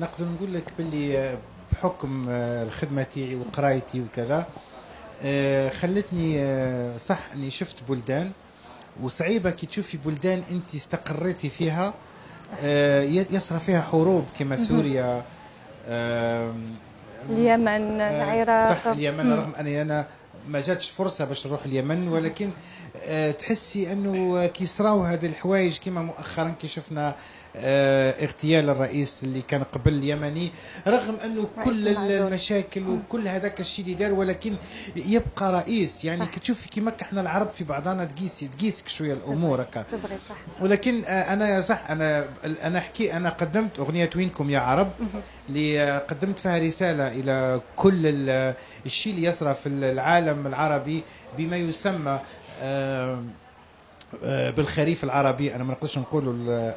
نقدر نقول لك باللي آه، بحكم آه، الخدمة تاعي وقرايتي وكذا. آه، خلتني آه، صح أني شفت بلدان. وصعيبة كي تشوفي بلدان انت استقريتي فيها يصرى فيها حروب كما سوريا اليمن العراق. صح اليمن رغم أني أنا ما جاتش فرصة باش نروح اليمن ولكن تحسي أنه كي صراو هذه الحوايج كما مؤخرا كي شفنا اغتيال الرئيس اللي كان قبل اليمني رغم أنه كل. المشاكل وكل هذاك الشيء اللي دار ولكن يبقى رئيس. يعني كي تشوفي كيما إحنا العرب في بعضنا تقيسي تقيسك شوية الأمور هكا. ولكن آه، أنا صح أنا أنا أحكي أنا قدمت أغنية وينكم يا عرب اللي آه، قدمت فيها رسالة إلى كل ال- الشيء اللي يصرى في العالم العربي بما يسمى آه، آه، بالخريف العربي أنا ما نقدرش نقول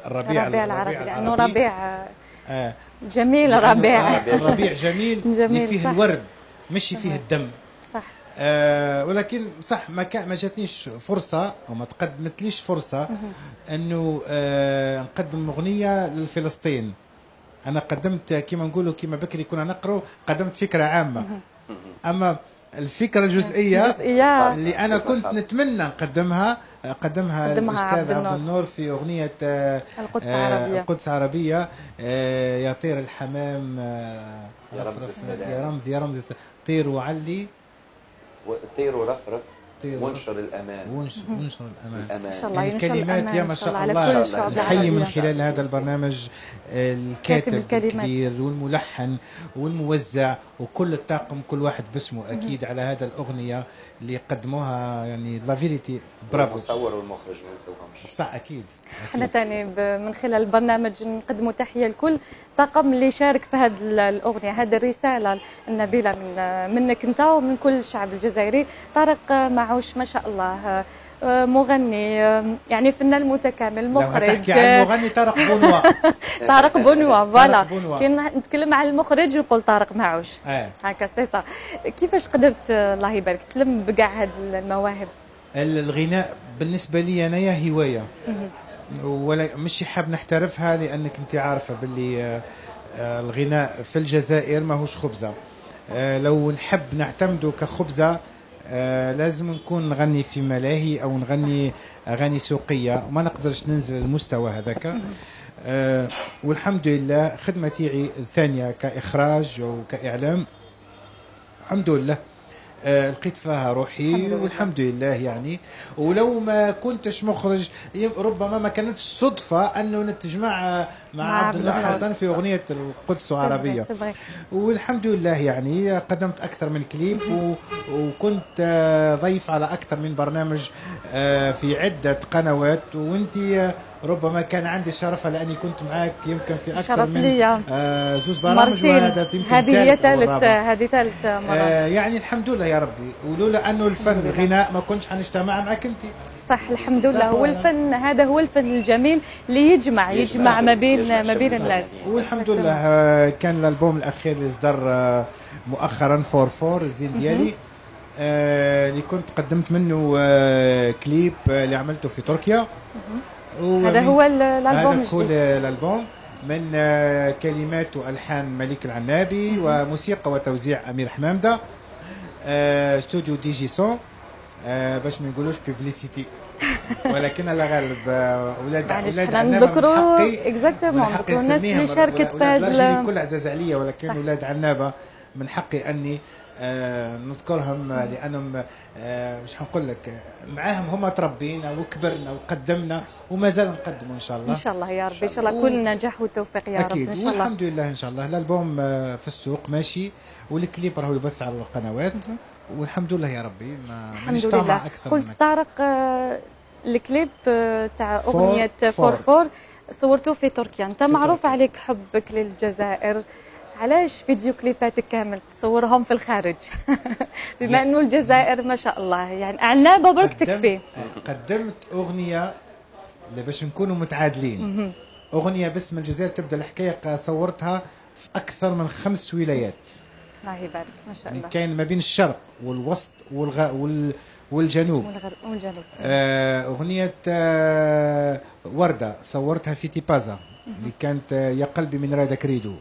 الربيع الربيع العربي لأنه ربيع آه، آه جميل لأنه- ربيع. آه، الربيع جميل, اللي جميل، فيه صح. الورد مش فيه الدم. صح. آه ولكن صح ما ما جاتنيش فرصة أو ما تقدمتليش فرصة أنه آه نقدم أغنية لفلسطين أنا قدمت كما نقولوا كما بكري كنا نقروا قدمت فكرة عامة. أما الفكرة الجزئية. اللي أنا كنت نتمنى نقدمها قدمها قدمها عبد الأستاذ عبد النور. النور في أغنية آه، القدس آه، العربية. القدس عربيه يا طير الحمام آه، يا رمز. يا رمز يا رمز. طير وعلي. طير ورفرف. وانشر الأمان. ونشر ونشر الأمان. شاء الله يعني الكلمات يا ما شاء شاء الله على الله كل الشعوب نحيي من. خلال هذا البرنامج الكاتب. الكبير والملحن والموزع وكل الطاقم كل واحد باسمه أكيد على هذا الأغنية. اللي قدموها يعني la vérité. برافو. المصور والمخرج ما نسوهمش صح أكيد. إحنا ب- من خلال البرنامج نقدموا تحية لكل طاقم اللي شارك في هذه ال- الأغنية هذه الرسالة النبيلة من منك أنت ومن كل الشعب الجزائري. طارق معوش ما شاء الله. آه، مغني آه، يعني فنان متكامل لو مخرج. هتحكي عن آه، المغني طارق بونوا. طارق بونوا voilà. كي نتكلم على المخرج نقول طارق معوش آه. هكا سي صا كيفاش قدرت آه، الله يبارك تلم بكاع هاد المواهب؟ الغناء بالنسبة لي أنايا هواية. ولا مش حاب نحترفها لأنك أنت عارفة باللي آه، آه، الغناء في الجزائر ماهوش خبزة. آه، لو نحب نعتمده كخبزة آه، لازم نكون نغني في ملاهي أو نغني أغاني سوقية. وما نقدرش ننزل المستوى هذاك. آه، والحمد لله خدمتي الثانية كإخراج وكاعلام الحمد لله. آه، لقيت فيها روحي والحمد لله يعني. ولو ما كنتش مخرج ربما ما كانتش صدفة أنه نتجمع مع, مع عبد النور. حسن في أغنية القدس عربية سي فغي. والحمد لله يعني قدمت أكثر من كليب و... وكنت آه، ضيف على أكثر من برنامج آه، في عدة قنوات وأنت آه، ربما كان عندي الشرف لأني كنت معك يمكن في شرف من ليا. آه، زوج برامج وهذا يمكن هذه هي ثالث. هذه ثالث مرة آه يعني الحمد لله يا ربي ولولا أنه الفن. غناء ما كنتش حنجتمع معك أنت صح الحمد لله. هو؟ الفن هذا هو الفن الجميل اللي يجمع يجمع. ما بين ما بين الناس. والحمد لله آه كان الألبوم الأخير اللي صدر آه مؤخرا fort fort الزين ديالي. آه اللي كنت قدمت منه آه كليب آه اللي عملته في تركيا. هذا هو ال- الألبوم هذا الجديد. الألبوم. من آه، كلمات وألحان مليك العنابي وموسيقى وتوزيع أمير حمامدة. آه، استوديو DJ Son. آه، باش ما يقولوش publicité ولكن الله غالب أولاد أولاد نذكروا حقي exactement الناس اللي شاركت في هذا الكل عزاز عليا ولكن. أولاد عنابه من حقي أني آه نذكرهم آه، لأنهم آه مش حنقول لك معاهم هم تربينا وكبرنا وقدمنا وما زال نقدموا إن شاء الله. إن شاء الله يا رب. إن شاء الله كل نجاح والتوفيق يا رب. أكيد. إن شاء الله. والحمد لله إن شاء الله. الألبوم آه، في السوق ماشي والكليب راهو يبث على القنوات. والحمد لله يا ربي ما الحمد لله أكثر قلت منك. طارق آه، الكليب آه، تاع fort- أغنية fort fort. فور صورته في تركيا أنت معروف تركيا. عليك حبك للجزائر علاش فيديو كليباتك كامل تصورهم في الخارج بما. إنه الجزائر ما شاء الله يعني عنابه برك تكفي قدمت أغنية باش نكونوا متعادلين أغنية باسم الجزائر تبدأ الحكاية صورتها في أكثر من خمس ولايات الله يبارك ما شاء يعني الله. كاين ما بين الشرق والوسط والغ... وال... والجنوب. والغرب والجنوب. آه، أغنية آه، وردة صورتها في تيبازا اللي كانت آه، يا قلبي من رادك ريدو.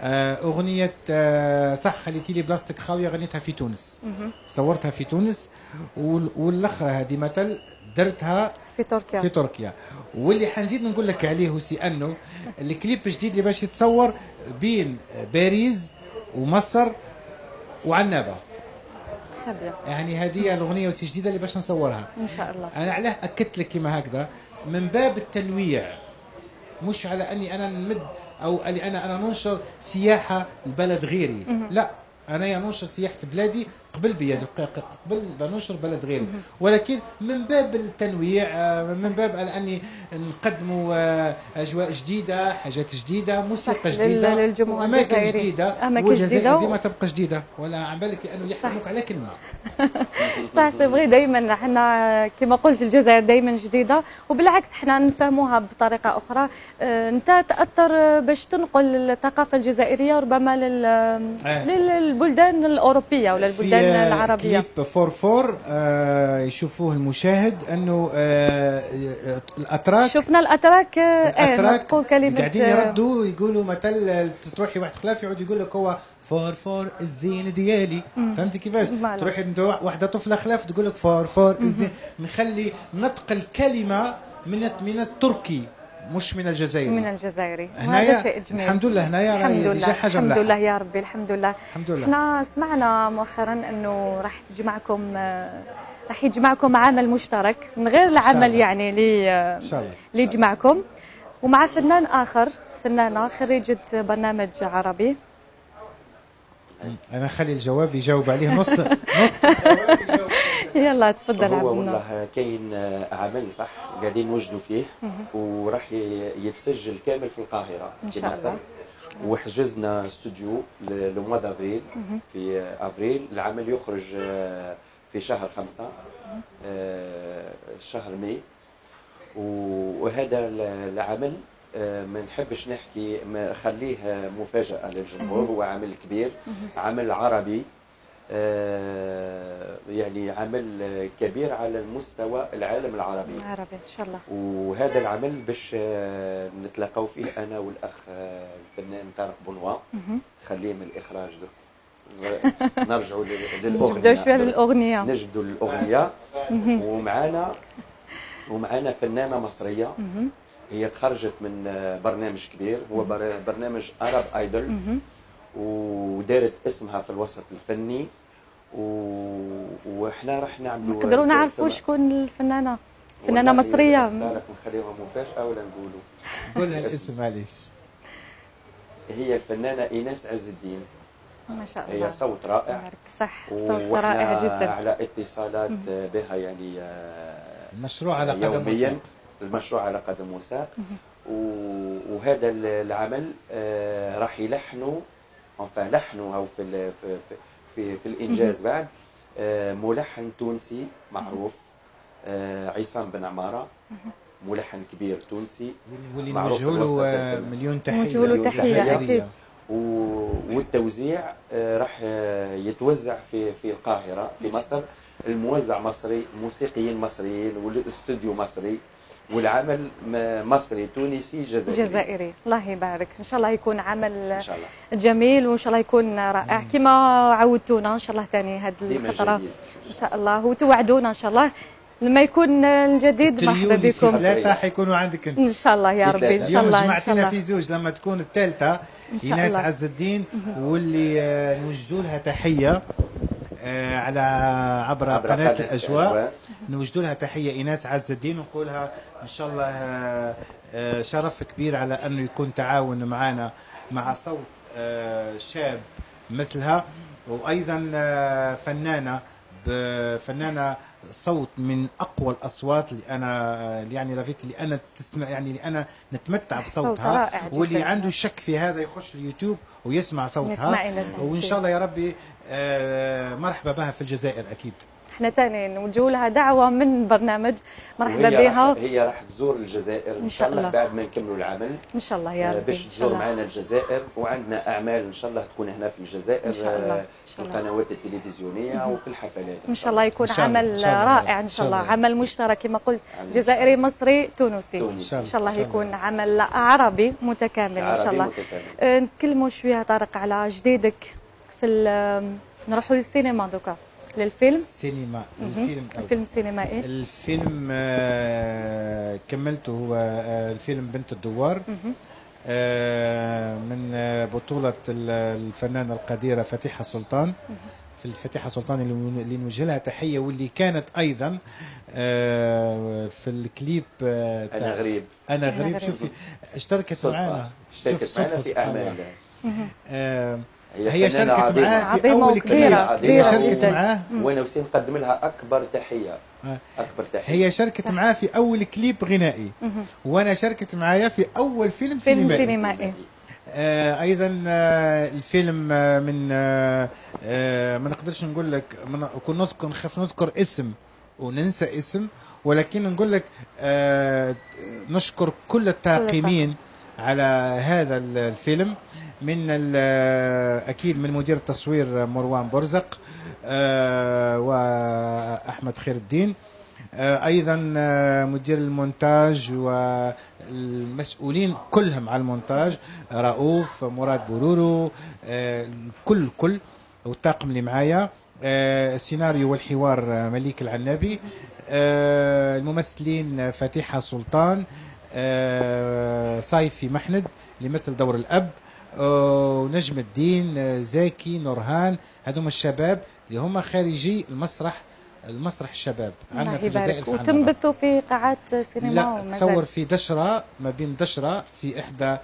آه، أغنية آه، صح خليتي لي بلاستيك خاوية غنيتها في تونس. صورتها في تونس. وال- والأخرى هذه مثل درتها في تركيا. في تركيا. واللي حنزيد نقول لك عليه هو c'est انه الكليب الجديد اللي باش يتصور بين باريس ومصر وعنابه خبية يعني هذه الأغنية و c'est جديدة اللي باش نصورها. إن شاء الله. أنا علاه أكدت لك كما هكذا من باب التنويع مش على أني أنا نمد أو أني أنا أنا ننشر سياحة البلد غيري. لا أنا ننشر سياحة بلادي قبل بيا قبل بننشر بلد غيري. ولكن من باب التنويع آه، من باب على أني نقدموا آه، أجواء جديدة حاجات جديدة موسيقى جديدة الجزائري. جديدة والجزائر ديما تبقى جديدة. ولا عم بالك انه يحكموك على كلمة. صح سي فغي دائما إحنا كما قلت الجزائر دائما جديدة. وبالعكس إحنا نفهموها بطريقة أخرى. آه، أنت تأثر باش تنقل الثقافة الجزائرية ربما لل آه. للبلدان الأوروبية ولا البلدان في العربية. كليب fort fort آه يشوفوه المشاهد أنه آه آه، الاتراك شفنا الأتراك آه، آه الأتراك كلمة قاعدين يردوا يقولوا مثل تروحي واحد خلاف يقعد يقول لك هو fort fort الزين ديالي. فهمتي كيفاش. تروحي انت واحدة طفلة خلاف تقول لك fort fort الزين. نخلي نطق الكلمة من من التركي. مش من الجزائري من الجزائري وهذا شيء جميل الحمد لله هنايا الحمد لله حاجة الحمد. لله يا ربي الحمد لله. الحمد لله. إحنا سمعنا مؤخرا إنه راح تجمعكم آه، راح يجمعكم عمل مشترك من غير العمل. يعني اللي اللي يجمعكم ومع فنان آخر فنانة خريجة برنامج عربي. أنا خلي الجواب يجاوب عليه. نص نص يلا تفضل هو عبد النور والله كاين عمل صح؟ قاعدين نوجدوا فيه وراح يتسجل كامل في القاهرة. في شاء الله. وحجزنا استوديو le mois d'avril في أفريل. العمل يخرج آه، في شهر خمسة آه، شهر ماي. وهذا ال- العمل آه، ما نحبش نحكي ما خليه مفاجأة للجمهور. هو عمل كبير عمل عربي. يعني عمل آه، كبير على المستوى العالم العربي. عربي إن شاء الله. وهذا العمل باش آه، نتلاقاو فيه أنا والأخ آه، الفنان طارق بنوا خليه من الإخراج درك. نرجعوا لل- للأغنية. نبداو شوية للاغنيه نجبدوا الأغنية. ومعانا ومعانا فنانة مصرية. هي تخرجت من آه، برنامج كبير. هو بر- برنامج ارب ايدل ودارت اسمها في الوسط الفني و... وإحنا راح نعملوا نقدروا نعرفوا شكون الفنانة. فنانة مصرية. نختارك نخليها مفاجاه ولا نقولوا قولها الاسم معليش. هي الفنانه إيناس عز الدين ما شاء الله. هي صوت رائع. صح. صوت رائع جدا. على اتصالات بها يعني آه، المشروع على قدم يوميا. وساق. المشروع على قدم وساق. وهذا ال- العمل آه، راح يلحنوا enfin لحنوا أو في ال- في في, في, في الإنجاز بعد. آه، ملحن تونسي معروف. آه، عصام بن عمارة. ملحن كبير تونسي. واللي نوجهوا بالوسط له آه،. مليون تحية. نوجهوا له تحية، والتوزيع راح يتوزع في في القاهرة في مصر. الموزع مصري موسيقيين مصريين والأستوديو مصري. والعمل مصري تونسي جزائري. جزائري. الله يبارك. إن شاء الله يكون عمل إن شاء الله. جميل وإن شاء الله يكون رائع. كما عودتونا إن شاء الله ثاني هذه جميل. إن شاء الله. وتوعدونا إن شاء الله لما يكون الجديد مرحبا بكم. ثلاثة حيكونوا عندك أنت. إن شاء الله يا ربي إن ثلاثة. شاء اليوم الله إن شاء جمعتينا الله. في زوج لما تكون الثالثة إن شاء ايناس الله. عز الدين واللي آه، نوجدوا لها تحية آه، على عبر, عبر قناة قناة الأجواء. الأجواء. نوجدوا لها تحية ايناس عز الدين ونقولها إن شاء الله آه، آه، شرف كبير على أنه يكون تعاون معنا مع صوت آه، شاب مثلها. وأيضا فنانة فنانة صوت من أقوى الأصوات اللي أنا يعني رفيت اللي أنا تسمع يعني اللي أنا نتمتع صوت بصوتها. واللي عنده شك في هذا يخش اليوتيوب ويسمع يسمع صوتها وإن شاء الله يا ربي مرحبا بها في الجزائر أكيد. إحنا تاني نوجه لها دعوه من برنامج مرحبا بها هي راح تزور الجزائر ان شاء الله. بعد ما نكملوا العمل ان شاء الله يا آه، ربي باش تزور. معنا الجزائر وعندنا اعمال ان شاء الله تكون هنا في الجزائر شاء الله. آه، في. القنوات التلفزيونيه وفي الحفلات ان شاء الله يكون عمل. رائع ان شاء الله عمل مشترك كما قلت جزائري مصري تونسي تونسي. ان شاء الله إن شاء الله. يكون عمل عربي متكامل ان شاء الله. آه، نتكلموا شوية طارق على جديدك في نروحوا للسينما دوكا للفيلم؟ سينما الفيلم أو. الفيلم السينمائي الفيلم آه، كملته هو آه، الفيلم بنت الدوار. آه، من آه، بطولة ال- الفنانة القديرة فتيحة سلطان. في الفتيحة سلطان اللي نوجه لها تحية واللي كانت أيضا آه، في الكليب آه، أنا تاع غريب. أنا أنا غريب. شوفي اشتركت. معنا اشتركت معنا في آه، هي هي شاركت. معاه في كليب كبيرة هي شاركت. معاه. وأنا وسيم نقدم لها أكبر تحية. آه. أكبر تحية. هي شاركت معاه في أول كليب غنائي. وأنا شاركت معايا في أول فيلم, فيلم سينمائي. سينمائي. آه أيضا آه الفيلم آه من آه آه ما نقدرش نقول لك ما ن- كن نذكر نخاف نذكر اسم وننسى اسم ولكن نقول لك آه نشكر كل الطاقمين على هذا ال- الفيلم. من ال- أكيد من مدير التصوير مروان برزق آه وأحمد خير الدين آه، أيضا آه، مدير المونتاج والمسؤولين كلهم على المونتاج رؤوف مراد بورورو آه، الكل كل والطاقم اللي معايا آه، السيناريو والحوار آه، مليك العنابي آه، الممثلين آه، فتيحة سلطان آه، صايفي محند اللي يمثل دور الأب آه، ونجم الدين آه، زاكي نورهان هذوما الشباب اللي هم خارجي المسرح المسرح الشباب عندنا في الجزائر في عندنا. وتنبثوا في قاعات سينما لا تصور. في دشرة ما بين دشرة في إحدى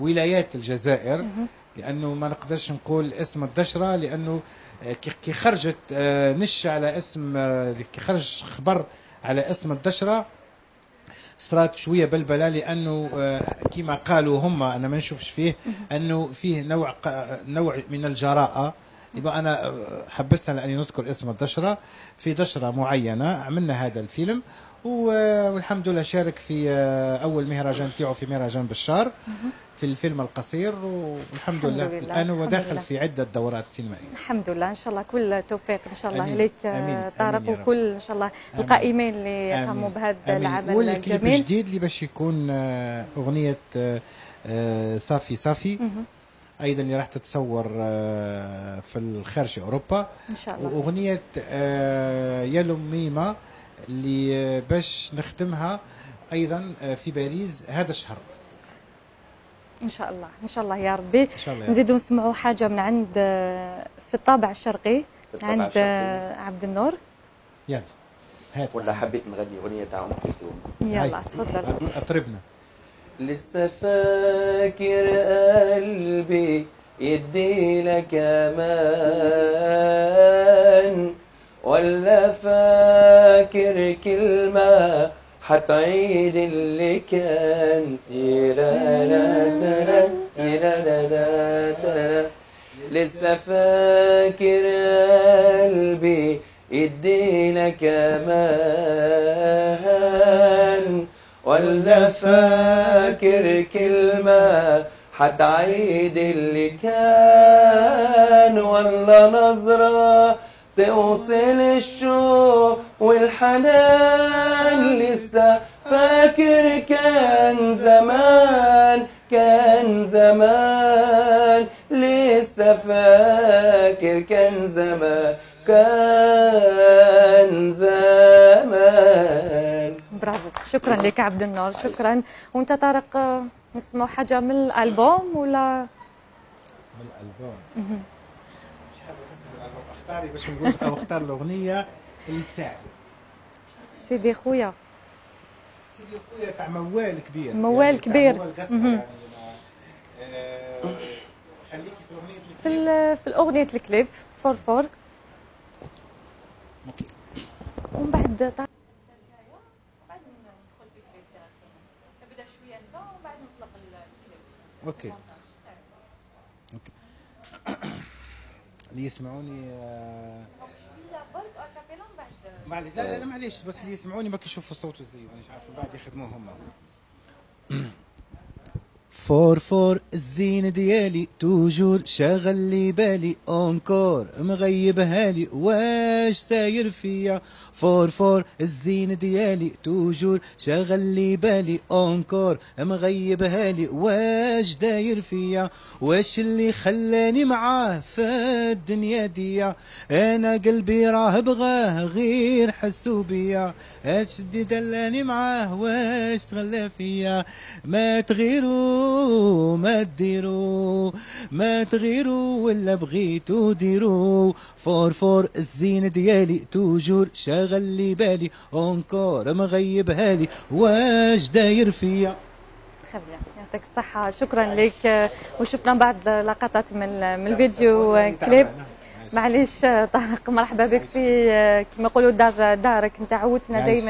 ولايات الجزائر لأنه ما نقدرش نقول اسم الدشرة لأنه آه، كي- خرجت آه، نش على اسم كي خرج خبر على اسم الدشرة صارت شوية بلبله لأنه آه، كما قالوا هم أنا ما نشوفش فيه أنه فيه نوع نوع من الجراءة. يبقى أنا آه، حبست على أني نذكر اسم الدشرة. في دشرة معينة عملنا هذا الفيلم والحمد لله شارك في آه، أول مهرجان تاعو في مهرجان بشار. في الفيلم القصير والحمد لله, لله، الان هو داخل. في عدة دورات سينمائية الحمد لله إن شاء الله كل توفيق إن شاء الله آمين. لك. آه، آمين طارق رب. وكل إن شاء الله. القائمين اللي قاموا بهذا. العمل والكليب الجديد اللي باش يكون آه، أغنية آه، صافي صافي أيضا اللي راح تتصور في الخارج أوروبا إن شاء الله وأغنية يا لميمه اللي باش نختمها أيضا في باريس هذا الشهر إن شاء الله إن شاء الله يا ربي إن شاء الله. نزيدوا نسمعوا حاجة من عند آه، في الطابع الشرقي عند الشرقي. آه، عبد النور يلا هات ولا حبيت نغني أغنية تاع أم كلثوم يلا. تفضل اطربنا لسه فاكر قلبي يدي لك أمان ولا فاكر كلمة حتعيد اللي كان تيرالا ترا تيرالا ترا لسه فاكر قلبي يدي لك أمان ولا فاكر كلمة حتعيد اللي كان. ولا نظرة توصل الشوق والحنان لسه. فاكر كان زمان كان زمان. لسه فاكر كان زمان كان زمان. برافو. شكرا لك عبد النور. شكرا. وأنت طارق نسمعوا حاجة من الألبوم ولا؟ من الألبوم. مش حابب الألبوم. أختاري باش نقول أو أختار الأغنية. اللي تساعد سيدي خويا. سيدي خويا تاع موال كبير. موال يعني كبير. موال. يعني آه، خليكي في الأغنية اللي في ال- في الأغنية الكليب. fort fort. okay. ومن بعد OK. OK. اللي يسمعوني آه، معلش لا لا, معلش بس اللي يسمعوني ما كيشوفوا صوته زي مانيش عارف بعد يخدموه هم. fort fort الزين ديالي toujours شاغل لي بالي encore مغيبها لي واش داير فيا؟ fort fort الزين ديالي toujours شاغل لي بالي encore مغيبها لي واش داير فيا؟ واش اللي خلاني معاه في الدنيا دي أنا قلبي راه بغاه غير حسوا بيا. اش دي دلاني معاه واش تغلى فيا؟ ما ما تديروا ما تغيروا ولا بغيتوا ديروا فور فور الزين ديالي توجور شاغل لي بالي. أونكور مغيبها لي واش داير فيا؟ يعطيك الصحة. شكرا لك. وشفنا بعض لقطات من من الفيديو كليب. معليش طارق مرحبا بك في كما يقولوا دار دارك. انت عودتنا يعيش.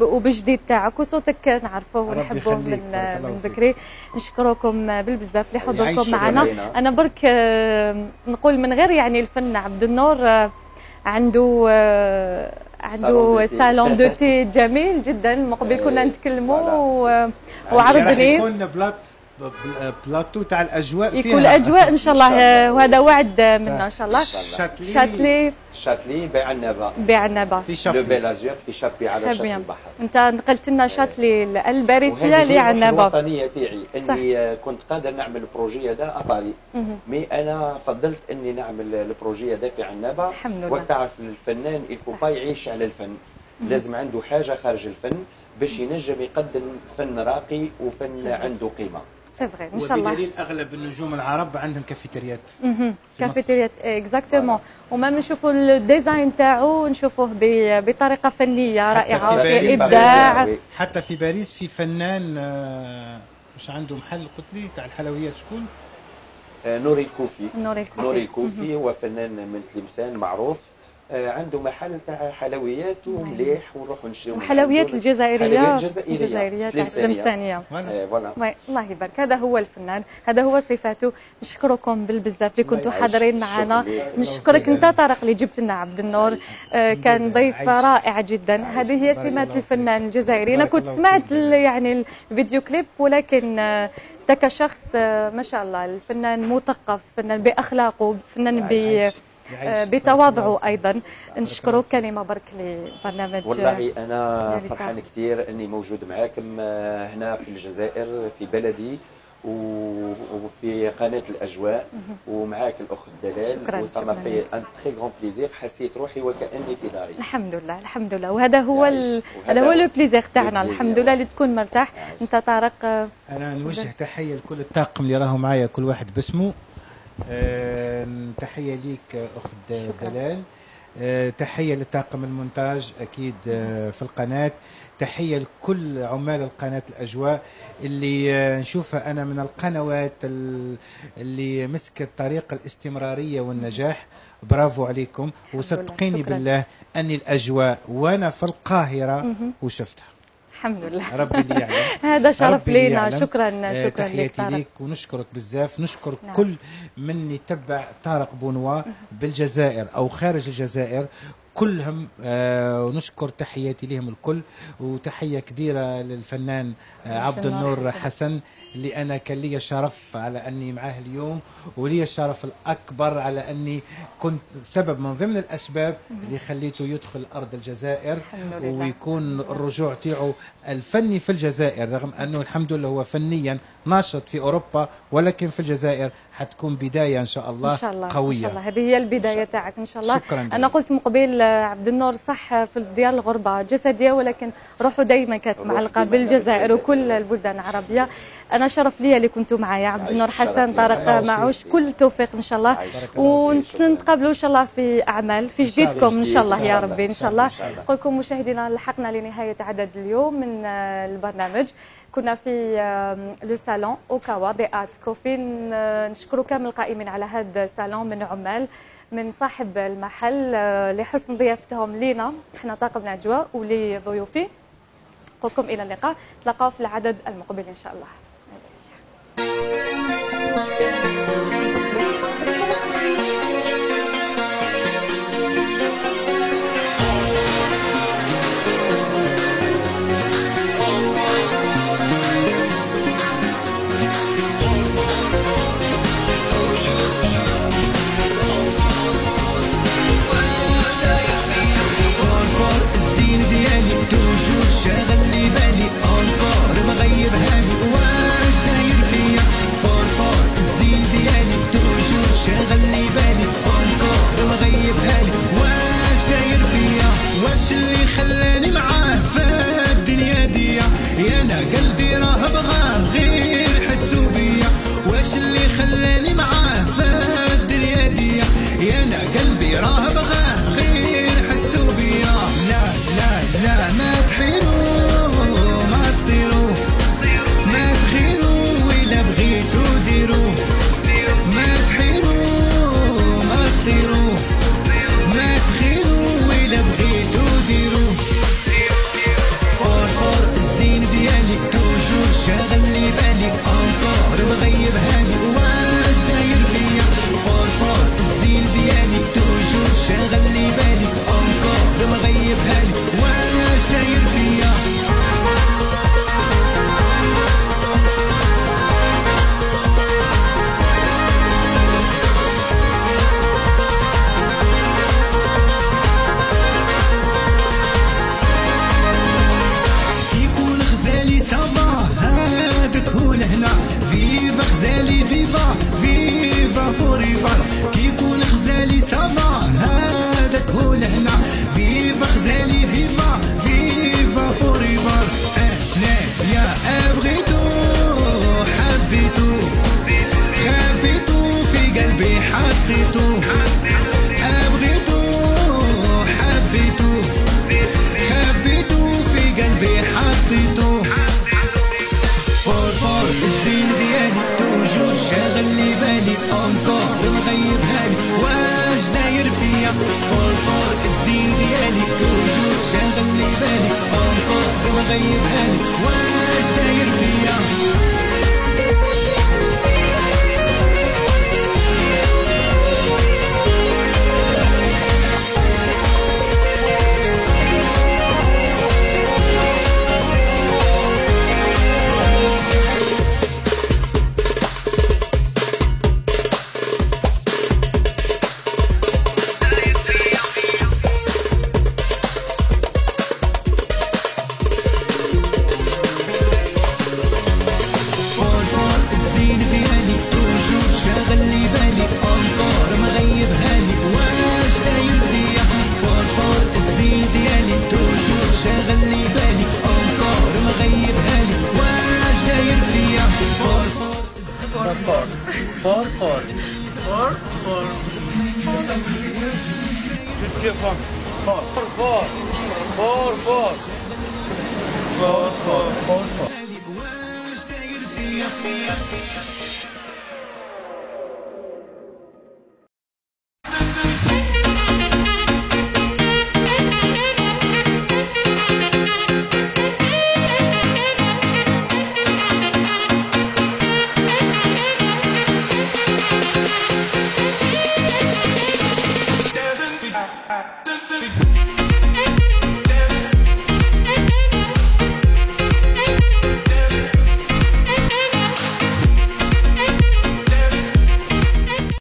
وبجديد تاعك وصوتك ونحبوه يخليك، من من. بكري نشكركم بالبزاف لحضوركم معنا علينا. أنا برك آه، نقول من غير يعني الفن عبد النور آه، عنده آه، عنده salon de thé. salon de thé جميل جدا مقبل كنا نتكلموا وعرضني يكون بلاط بل- بلاطو تاع الأجواء فيها. يكون اجواء إن شاء الله إن شاء الله. وهذا وعد منا إن شاء الله. شاتلي. شاتلي. شاتلي بيع النبا بعنبة. في لو شابي بيلازير في شابي على شط. البحر أنت نقلت لنا شاتلي الباريسية هي الروح لعنبة. الوطنية تاعي إني كنت قادر نعمل البروجي هذا اباري مي أنا فضلت إني نعمل البروجي هذا في عنابه الحمد لله. وتعرف الفنان الفو با يعيش على الفن. لازم عنده حاجة خارج الفن باش ينجم يقدم فن راقي وفن عنده قيمة. c'est vrai ان شاء الله وبدليل أغلب النجوم العرب عندهم كافيتريات. كافيتيريا exactement وما نشوفوا ال design تاعو نشوفوه ب- بطريقة فنية رائعة. إبداع. حتى في باريس في فنان آه، مش عنده محل قلت لي تاع الحلويات شكون؟ آه، نوري الكوفي نوري الكوفي. نوري الكوفي هو فنان من تلمسان معروف عنده محل تاع حلويات ومليح ونروحوا نشريو وحلويات. الجزائرية حلويات جزائريه الجزائرية تاع تلمسانية. التلمسانيه فوالا. آه، الله يبارك هذا هو الفنان هذا هو صفاته نشكركم بالبزاف اللي كنتوا. حاضرين معنا. نشكرك انت طارق اللي جبت لنا عبد النور آه، كان. ضيف. رائع جدا هذه هي سمات الفنان. الجزائري أنا كنت سمعت يعني الفيديو كليب ولكن آه، انت كشخص آه، ما شاء الله الفنان مثقف فنان بأخلاقه فنان ب. آه،. بتواضعه أيضا. نشكرك كلمة برك لبرنامج والله أنا فرحان. كثير إني موجود معاكم آه، هنا في الجزائر في بلدي وفي قناة الأجواء ومعاك الأخت دلال. وسما شكراً في. un très grand plaisir حسيت روحي وكأني في داري. الحمد لله الحمد لله. وهذا هو. ال... هذا هو le plaisir تاعنا. الحمد لله اللي تكون مرتاح. انت طارق آه، أنا نوجه تحية لكل الطاقم اللي راهو معايا كل واحد باسمه. آه، تحية ليك شكراً. دلال. آه، تحية لطاقم المونتاج أكيد آه، في القناة. تحية لكل عمال القناة الأجواء. اللي نشوفها أنا من القنوات ال- اللي مسكت طريق الاستمرارية والنجاح. برافو عليكم. وصدقيني. بالله اني الأجواء وأنا في القاهرة وشفتها. الحمد لله. ربي اللي يعلم. هذا شرف لينا. شكرا آه، شكرا لك تحياتي ليك ونشكرك بزاف. نشكر نعم. كل من يتبع طارق بونوا بالجزائر أو خارج الجزائر. كلهم آه ونشكر تحياتي لهم الكل. وتحية كبيرة للفنان آه عبد النور حسن. اللي أنا كان لي الشرف على أني معاه اليوم ولي الشرف الأكبر على أني كنت سبب من ضمن الأسباب اللي خليته يدخل أرض الجزائر. ويكون الرجوع تاعو الفني في الجزائر رغم أنه الحمد لله هو فنيا ناشط في أوروبا ولكن في الجزائر حتكون بداية إن شاء الله إن شاء الله قوية ان شاء الله هذه هي البداية تاعك إن شاء الله شكراً أنا لك. قلت مقبل عبد النور صح في ديال الغربة جسدية ولكن روحه دايما كانت ديما بالجزائر. وكل البلدان العربية أنا شرف لي اللي كنتوا معايا عبد النور حسن. طارق معوش. كل التوفيق إن شاء الله. ونتقابلوا إن شاء الله في أعمال في. جديدكم إن شاء الله إن يا. ربي إن إن شاء الله. إن. نقول لكم مشاهدينا لحقنا لنهاية عدد اليوم من آه، البرنامج. كنا في لو سالون اوكاوا بيات كوفي ن- نشكر كامل القائمين على هذا الصالون من عمال من صاحب المحل آه، لحسن ضيافتهم لينا. إحنا طاقم الاجواء ولضيوفي. نقول لكم إلى اللقاء. نتلاقاو في العدد المقبل إن شاء الله. حطيته fort fort الزين ديالي toujours شاغل لي بالي encore مغيبها لي واش داير فيا fort fort الزين ديالي toujours شاغل لي بالي encore مغيبها لي واش داير فيا